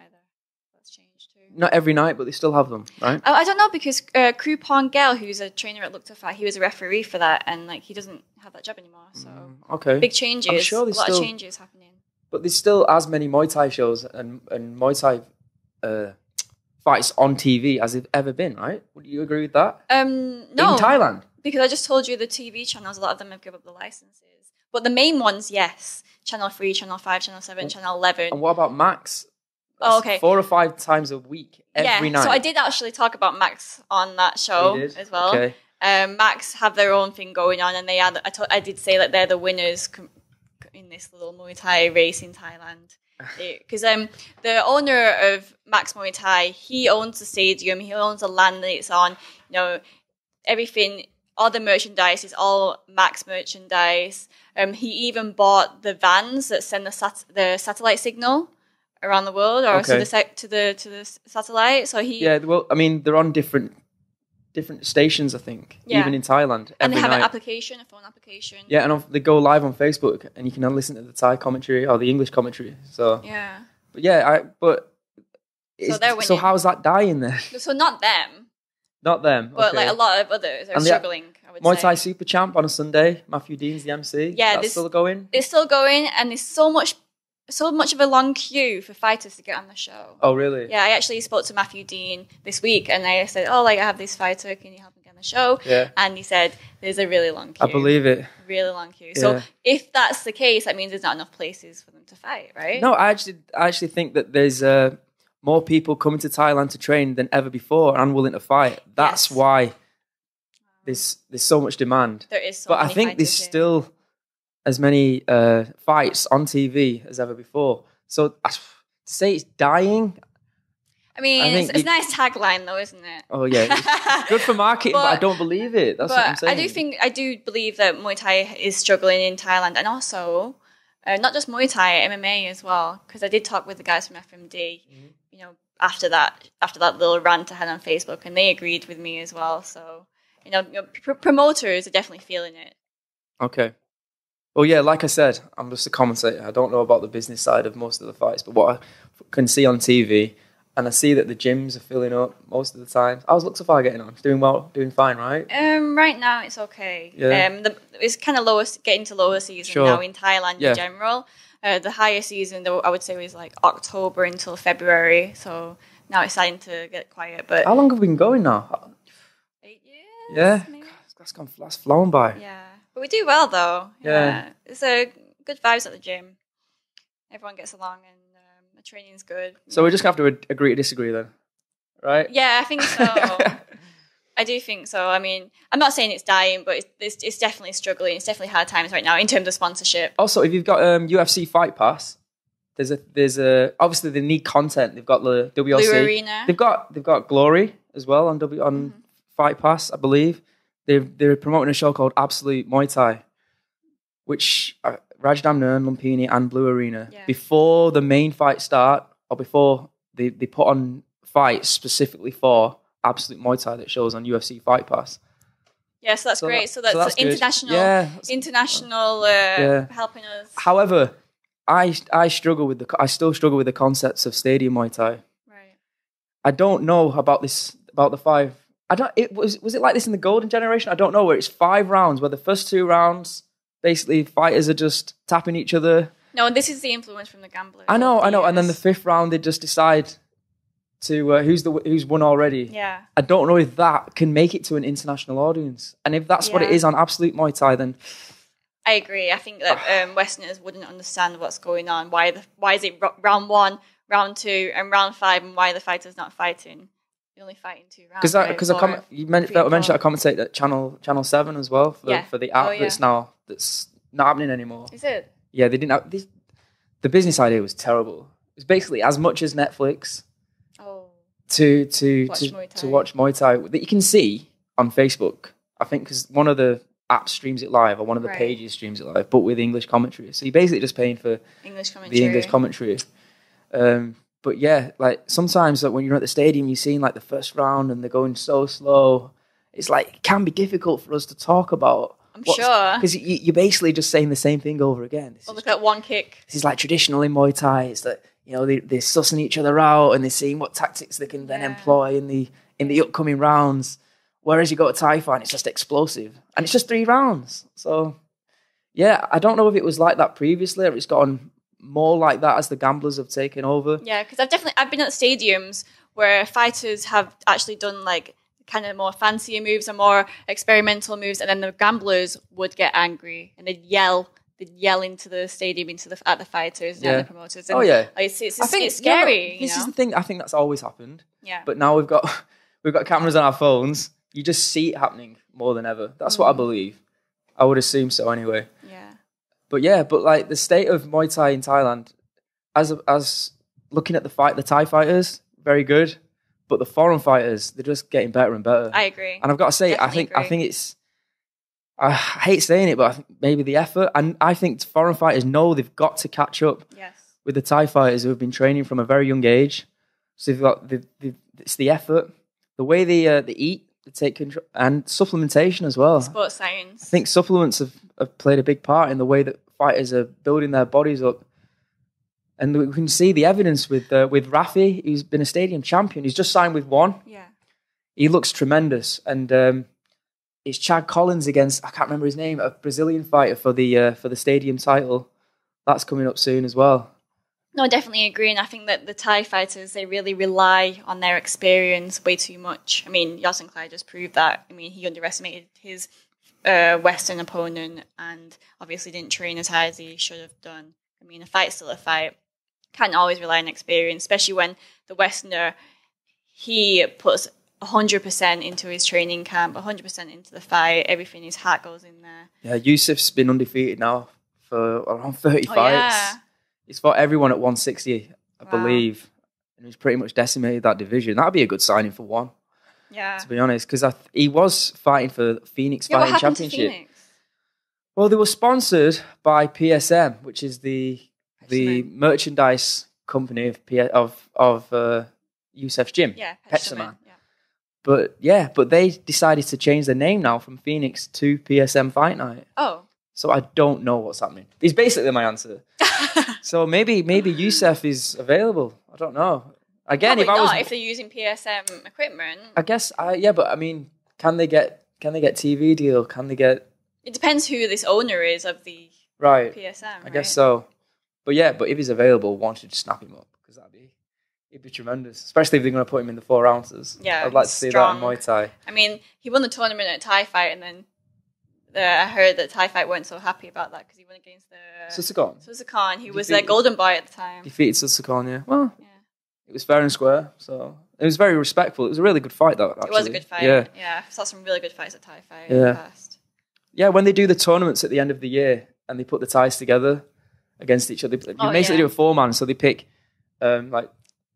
S1: That's changed too.
S2: Not every night, but they still have them, right?
S1: I, I don't know because uh, Krupon Gel, who's a trainer at Luktupfah, he was a referee for that, and like he doesn't have that job anymore. So
S2: Okay.
S1: big changes,
S2: I'm
S1: sure
S2: there's a
S1: lot
S2: still-
S1: of changes happening.
S2: But there's still as many Muay Thai shows and, and Muay Thai uh, fights on TV as there've ever been, right? Would you agree with that?
S1: Um, no,
S2: In Thailand.
S1: because I just told you the TV channels, a lot of them have given up the licenses, but the main ones, yes, Channel Three, Channel Five, Channel Seven, Channel Eleven.
S2: And what about Max?
S1: Oh, okay.
S2: Four or five times a week, every
S1: yeah,
S2: night.
S1: so I did actually talk about Max on that
S2: Oh,
S1: show as well.
S2: Okay.
S1: um, Max have their own thing going on, and they are. I, I did say that they're the winners com- in this little Muay Thai race in Thailand. Because um, the owner of Max Muay Thai, he owns the stadium, he owns the land that it's on. You know, everything, all the merchandise is all Max merchandise. Um, he even bought the vans that send the sat- the satellite signal around the world, or to the to the to the satellite. So he
S2: Yeah, well, I mean, they're on different different stations, I think,
S1: Yeah.
S2: even in Thailand.
S1: and they have
S2: night.
S1: an application, a phone application.
S2: Yeah, and on, they go live on Facebook, and you can listen to the Thai commentary or the English commentary. So,
S1: yeah.
S2: but yeah, I but
S1: they're
S2: so how's that dying then?
S1: So not them,
S2: Not them,
S1: but
S2: okay.
S1: like a lot of others are
S2: And the-
S1: struggling. I would
S2: Muay
S1: say.
S2: Thai Super Champ on a Sunday. Matthew Dean's the MC.
S1: Yeah,
S2: that's
S1: this-
S2: still going.
S1: It's still going, and there's so much, so much of a long queue for fighters to get on the show.
S2: Oh, really?
S1: Yeah, I actually spoke to Matthew Dean this week, and I said, "Oh, like I have this fighter, can you help me get on the show?"
S2: Yeah.
S1: And he said, "There's a really long queue.
S2: I believe it.
S1: really long queue. So if that's the case, that means there's not enough places for them to fight, right?
S2: No, I actually, I actually think that there's uh, more people coming to Thailand to train than ever before and willing to fight. That's
S1: Yes.
S2: why there's there's so much demand.
S1: there is. So
S2: but I think there's
S1: here.
S2: still as many uh, fights on TV as ever before. So to say it's dying,
S1: I mean,
S2: I
S1: it's, it's a
S2: you-
S1: nice tagline, though, isn't it?
S2: oh yeah, good for marketing, but, I don't believe it. That's what I'm saying.
S1: I do think I do believe that Muay Thai is struggling in Thailand, and also uh, not just Muay Thai, MMA as well. Because I did talk with the guys from FMD,
S2: Mm-hmm.
S1: you know, after that after that little rant I had on Facebook, and they agreed with me as well. So you know, you know pr- promoters are definitely feeling it.
S2: Okay. Well, yeah, like I said, I'm just a commentator. I don't know about the business side of most of the fights, but what I can see on TV, and I see that the gyms are filling up most of the time. How's Luktupfah getting on? It's doing well, doing fine, right?
S1: Um, right now it's okay.
S2: Yeah.
S1: Um, the, it's kind of lower, getting to lower season
S2: Sure.
S1: now in Thailand
S2: Yeah.
S1: in general. Uh, the higher season, though, I would say was like October until February. So now it's starting to get quiet. But
S2: How long have we been going now?
S1: eight years,
S2: Yeah,
S1: maybe?
S2: that's gone, that's flown by.
S1: yeah. We do well though.
S2: Yeah.
S1: it's a good vibes at the gym. Everyone gets along, and um, the training's good.
S2: So we're just gonna have to agree to disagree then, right?
S1: Yeah, I think so. I do think so. I mean, I'm not saying it's dying, but it's, it's, it's definitely struggling. It's definitely hard times right now in terms of sponsorship.
S2: also, if you've got um, UFC Fight Pass, there's a there's a obviously they need content. They've got the WLC.
S1: Blue Arena.
S2: They've got they've got Glory as well on W on
S1: Mm-hmm.
S2: Fight Pass, I believe. They're they're promoting a show called Absolute Muay Thai, which uh, Rajadamnern, Lumpini, and Blue Arena
S1: Yeah.
S2: before the main fight start or before they they put on fights specifically for Absolute Muay Thai that shows on UFC Fight Pass.
S1: Yeah, so that's
S2: So
S1: great.
S2: that-
S1: So that's,
S2: so that's
S1: international,
S2: Yeah, that's-
S1: international uh,
S2: Yeah.
S1: helping us.
S2: However, I I struggle with the I still struggle with the concepts of stadium Muay Thai.
S1: Right.
S2: I don't know about this about the five. I don't. It was was it like this in the Golden Generation? I don't know. Where it's five rounds, where the first two rounds basically fighters are just tapping each other.
S1: No, and this is the influence from the gamblers.
S2: I know, I know. And then the fifth round, they just decide to uh, who's the who's won already.
S1: yeah,
S2: I don't know if that can make it to an international audience, and if that's what it is on Absolute Muay Thai, then
S1: I agree. I think that um, Westerners wouldn't understand what's going on. Why the why is it round one, round two, and round five, and why the fighter's not fighting? You're only fighting two rounds.
S2: because
S1: right?
S2: because I com- you men-
S1: and
S2: mentioned I commentate at Channel Channel Seven as well for,
S1: Yeah.
S2: for the
S1: Oh,
S2: app
S1: yeah.
S2: that's now that's not happening anymore.
S1: Is it?
S2: Yeah, they didn't have this. The business idea was terrible. It was basically as much as Netflix
S1: Oh,
S2: to to
S1: Watch
S2: to, to watch Muay Thai that you can see on Facebook. I think because one of the apps streams it live or one of the
S1: Right.
S2: pages streams it live, but with English commentary. So you're basically just paying for
S1: English commentary.
S2: the English commentary. Um, but yeah, like sometimes like when you're at the stadium, you're seeing like the first round and they're going so slow. It's like it can be difficult for us to talk about.
S1: I'm sure.
S2: because you, you're basically just saying the same thing over again. This is
S1: look at one kick.
S2: this is like traditional in Muay Thai. It's that you know they, they're sussing each other out and they're seeing what tactics they can then
S1: Yeah.
S2: employ in the in the upcoming rounds. Whereas you go to Thai fight, it's just explosive and it's just three rounds. So yeah, I don't know if it was like that previously or it's gotten more like that as the gamblers have taken over.
S1: Yeah, because I've definitely I've been at stadiums where fighters have actually done like kind of more fancier moves or more experimental moves, and then the gamblers would get angry and they'd yell, they'd yell into the stadium, into the at the fighters and
S2: Yeah.
S1: the promoters. And
S2: Oh, yeah.
S1: it's it's,
S2: I think
S1: it's
S2: yeah,
S1: scary.
S2: this
S1: you
S2: is the thing. I think that's always happened.
S1: yeah,
S2: But now we've got we've got cameras on our phones. You just see it happening more than ever. That's what I mm. believe. I would assume so anyway. But yeah, but like the state of Muay Thai in Thailand, as as looking at the fight, the Thai fighters, very good, but the foreign fighters, they're just getting better and better.
S1: I agree.
S2: and I've got to say, I
S1: Definitely
S2: think I think it's. I hate saying it, but I think maybe the effort, and I think foreign fighters know they've got to catch up
S1: yes,
S2: with the Thai fighters who have been training from a very young age. So they've got the, the it's the effort, the way they uh, they eat, take control, and supplementation as well.
S1: sports science.
S2: I think supplements have, have played a big part in the way that fighters are building their bodies up. And we can see the evidence with uh, with Rafi. He's been a stadium champion. He's just signed with one.
S1: yeah,
S2: He looks tremendous. And um, it's Chad Collins against I can't remember his name, a Brazilian fighter for the uh, for the stadium title. That's coming up soon as well.
S1: No, I definitely agree, and I think that the Thai fighters they really rely on their experience way too much. I mean, Yodsanklai just proved that. I mean, he underestimated his uh, Western opponent, and obviously didn't train as hard as he should have done. I mean, a fight's still a fight. Can't always rely on experience, especially when the Westerner he puts hundred percent into his training camp, hundred percent into the fight. Everything, his heart goes in there.
S2: Yeah, Yusuf's been undefeated now for around 30
S1: Oh,
S2: fights.
S1: yeah.
S2: He's fought everyone at 160, I
S1: Wow.
S2: believe. And he's pretty much decimated that division. That'd be a good signing for one,
S1: Yeah.
S2: to be honest, because th- he was fighting for the Phoenix
S1: Yeah, what
S2: Fighting Championship.
S1: Phoenix?
S2: Well, they were sponsored by PSM, which is the the merchandise company of P- of of uh, Yusuf's gym.
S1: Yeah,
S2: Pepsi
S1: Pepsi Yeah.
S2: But yeah, but they decided to change their name now from Phoenix to PSM Fight Night.
S1: Oh.
S2: So I don't know what's happening. He's basically my answer. So maybe maybe Yusuf is available. I don't know. Again,
S1: Probably
S2: if I was,
S1: not if they're using PSM equipment.
S2: I guess I yeah, but I mean, can they get can they get TV deal? Can they get
S1: It depends who this owner is of the
S2: right?
S1: PSM.
S2: I guess so. But yeah, but if he's available, one should snap him up because that'd be it'd be tremendous. Especially if they're going to put him in the four ounces.
S1: Yeah,
S2: I'd like to see
S1: strong.
S2: that in Muay Thai.
S1: I mean, he won the tournament at Thai Fight, and then I heard that Thai Fight weren't so happy about that because he won against the
S2: Sudsakorn
S1: Sudsakorn, who was their golden boy at the time.
S2: defeated Sudsakorn. Yeah, well,
S1: Yeah.
S2: it was fair and square. So it was very respectful. It was a really good fight, though.
S1: It was a good fight.
S2: Yeah,
S1: yeah. I saw some really good fights at Thai Fight in
S2: Yeah.
S1: the past.
S2: yeah. When they do the tournaments at the end of the year and they put the ties together against each other, you
S1: Oh,
S2: basically
S1: yeah.
S2: do a four man. So they pick um, like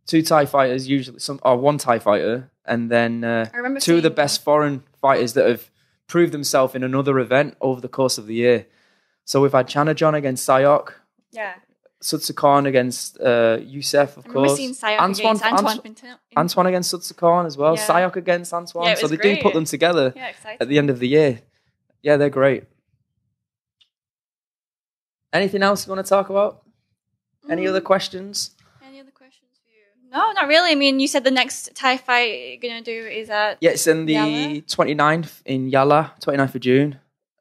S2: two Thai fighters, usually some or one Thai fighter, and then uh, two of the best foreign fighters that have proved themselves in another event over the course of the year. So we've had Chanajon against Sayok,
S1: Yeah,
S2: Sudsakorn against uh, Yusef, of course.
S1: seeing Sayok
S2: Antoine,
S1: against Antoine
S2: Ant-
S1: Pinto.
S2: Antoine against Sudsakorn as well.
S1: Yeah.
S2: Sayok against Antoine.
S1: Yeah,
S2: so they do put them together
S1: Yeah,
S2: at the end of the year. Yeah, they're great. Anything else you want to talk about? Any other questions?
S1: Any other questions for you? No, not really. I mean, you said the next Thai fight you're gonna do is at
S2: Yeah, it's in the
S1: Yala?
S2: 29th in Yala, 29th of June.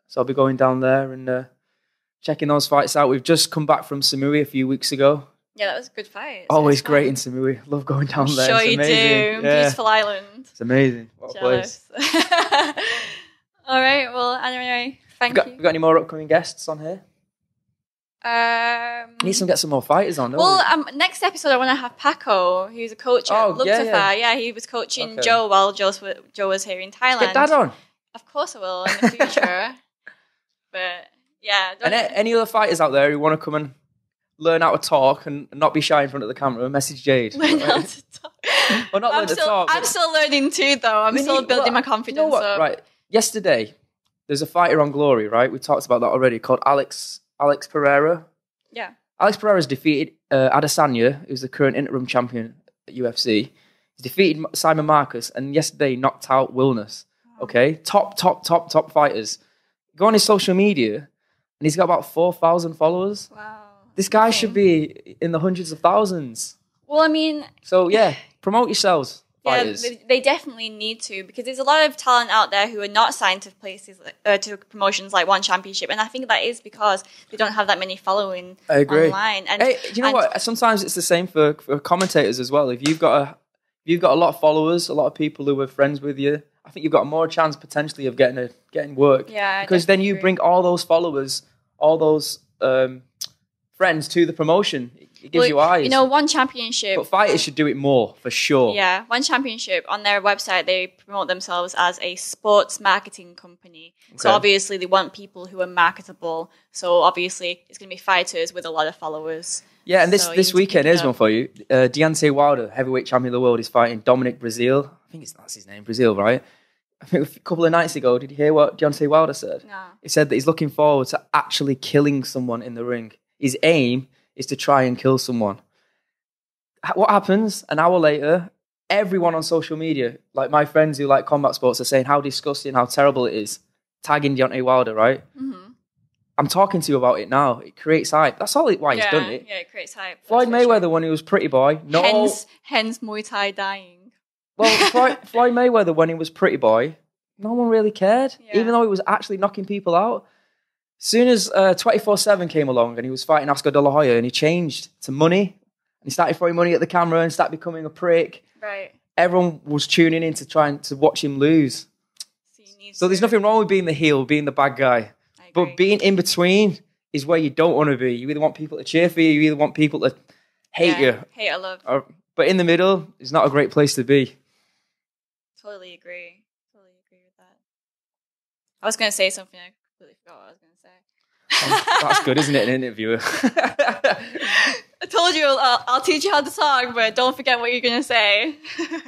S2: So I'll be going down there and uh, checking those fights out. We've just come back from Samui a few weeks ago.
S1: yeah, that was a good fight.
S2: Always
S1: fun.
S2: great in Samui. Love going down
S1: I'm
S2: there.
S1: sure
S2: it's
S1: you do.
S2: Yeah,
S1: Beautiful island.
S2: it's amazing. What a place.
S1: All right. Well, anyway, thank
S2: We got,
S1: you.
S2: we got any more upcoming guests on here?
S1: Um,
S2: Need some get some more fighters on. Don't
S1: well,
S2: we?
S1: um, next episode I want to have Paco, who's a coach at
S2: Oh, yeah, yeah.
S1: Yeah. he was coaching
S2: Okay.
S1: Joe while Joe's, Joe was here in Thailand.
S2: Get Dad on.
S1: Of course I will in the future. but yeah,
S2: And any other fighters out there who want to come and learn how to talk and not be shy in front of the camera, message Jade.
S1: learn how to talk.
S2: Well, not
S1: I'm
S2: learn to
S1: still,
S2: talk,
S1: I'm still learning too, though. I'm still
S2: need-
S1: building
S2: well,
S1: my
S2: you
S1: confidence
S2: know what?
S1: up.
S2: Right. Yesterday, there's a fighter on Glory, right? We talked about that already, called Alex Alex Pereira.
S1: Yeah.
S2: Alex Pereira's defeated uh, Adesanya, who's the current interim champion at UFC. He's defeated Simon Marcus, and yesterday knocked out Wilnis. Okay, top, top, top, top fighters. Go on his social media, and he's got about four thousand followers.
S1: Wow.
S2: This guy
S1: Insane.
S2: should be in the hundreds of thousands.
S1: Well, I mean,
S2: So yeah, promote yourselves,
S1: yeah,
S2: fighters.
S1: they, they definitely need to because there's a lot of talent out there who are not signed to places uh, to promotions like One Championship, and I think that is because they don't have that many following
S2: I agree.
S1: online. And
S2: Hey, you know
S1: and-
S2: what? Sometimes it's the same for, for commentators as well. If you've got a, if you've got a lot of followers, a lot of people who are friends with you, I think you've got more chance potentially of getting a getting work.
S1: Yeah,
S2: because then you
S1: agree.
S2: bring all those followers, all those um, friends to the promotion. It gives
S1: Well,
S2: you eyes.
S1: You know, One Championship.
S2: but fighters should do it more for sure.
S1: Yeah, One Championship on their website they promote themselves as a sports marketing company. So obviously they want people who are marketable. So obviously it's going to be fighters with a lot of followers.
S2: Yeah, and this,
S1: So
S2: this weekend,
S1: pick it
S2: here's
S1: up.
S2: one for you. Uh, Deontay Wilder, heavyweight champion of the world, is fighting Dominic Breazeale. I think it's that's his name, Breazeale, right? I think a couple of nights ago, did you hear what Deontay Wilder said?
S1: No.
S2: He said that he's looking forward to actually killing someone in the ring. His aim is to try and kill someone. What happens an hour later? Everyone on social media, like my friends who like combat sports, are saying how disgusting, how terrible it is. Tagging Deontay Wilder, right?
S1: hmm
S2: I'm talking to you about it now. It creates hype. That's all it, why
S1: yeah,
S2: he's done it.
S1: Yeah, it creates hype.
S2: Floyd
S1: for sure.
S2: Mayweather when he was pretty boy. No,
S1: Hence, hence Muay Thai dying.
S2: well, Floyd, Floyd Mayweather when he was pretty boy, no one really cared,
S1: Yeah.
S2: even though he was actually knocking people out. Soon as uh, twenty four seven came along and he was fighting Oscar De La Hoya, and he changed to money, and he started throwing money at the camera and started becoming a prick.
S1: Right.
S2: Everyone was tuning in to try and to watch him lose.
S1: So,
S2: So there's nothing wrong with being the heel, being the bad guy, but being in between is where you don't want to be. You either want people to cheer for you, you either want people to hate
S1: Yeah,
S2: you,
S1: Hate or love.
S2: or, but in the middle is not a great place to be.
S1: Totally agree. Totally agree with that. I was going to say something. I completely forgot what I was going to say.
S2: That's good, isn't it? An interviewer.
S1: I told you I'll, I'll teach you how to talk, but don't forget what you're gonna say.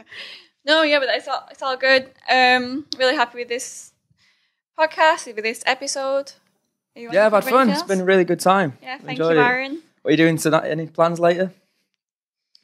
S1: no, yeah, but it's all it's all good. Um, really happy with this podcast, with this episode.
S2: Yeah, I've had fun.
S1: anything
S2: It's
S1: else?
S2: been a really good time.
S1: yeah. Thank
S2: Enjoyed
S1: you,
S2: it.
S1: Arran.
S2: What are you doing tonight? Any plans later?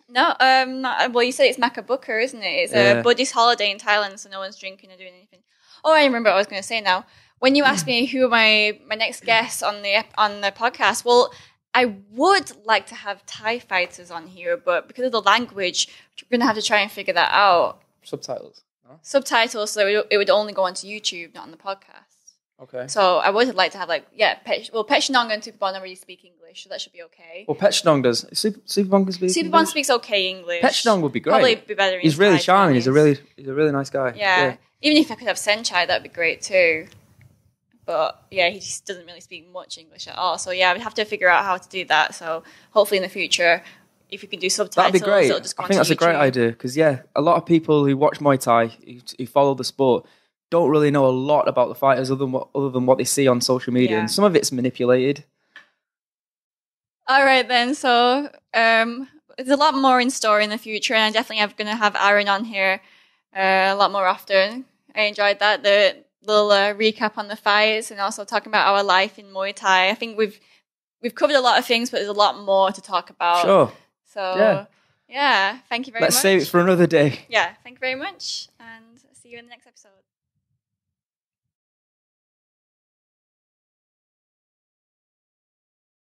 S1: No, um, not, well, you said it's Makha Bucha, isn't it? It's
S2: Yeah.
S1: a Buddhist holiday in Thailand, so no one's drinking or doing anything. Oh, I remember what I was going to say now. When you asked mm. me who are my my next guests on the on the podcast, well, I would like to have Thai fighters on here, but because of the language, we're gonna have to try and figure that out.
S2: Subtitles. No?
S1: Subtitles, so it would, it would only go onto YouTube, not on the podcast.
S2: Okay.
S1: So I would like to have like yeah, Pech, well, Pechinong and Superbon already speak English, so that should be okay.
S2: Well, Petchnong does. Super, Superbon can speak.
S1: Superbon
S2: English?
S1: speaks okay English.
S2: Petchnong would be great.
S1: Probably be better.
S2: He's really
S1: Thai, to be
S2: charming. He's a really, he's a really nice guy.
S1: Yeah. Even if I could have Saenchai, that'd be great too. But yeah, he just doesn't really speak much English at all. So yeah, we'd have to figure out how to do that. So hopefully in the future, if you can do subtitles,
S2: That'd be great.
S1: it'll just go
S2: I think that's a great idea because yeah, a lot of people who watch Muay Thai, who, who follow the sport, don't really know a lot about the fighters other than what other than what they see on social media,
S1: Yeah.
S2: and some of it's manipulated.
S1: All right then. So um, there's a lot more in store in the future, and I definitely am going to have Arran on here uh, a lot more often. I enjoyed that the little uh, recap on the fights, and also talking about our life in Muay Thai. I think we've we've covered a lot of things, but there's a lot more to talk about.
S2: Sure.
S1: So
S2: Yeah.
S1: yeah, thank you very much.
S2: Let's
S1: much.
S2: save it for another day.
S1: yeah, thank you very much, and see you in the next episode.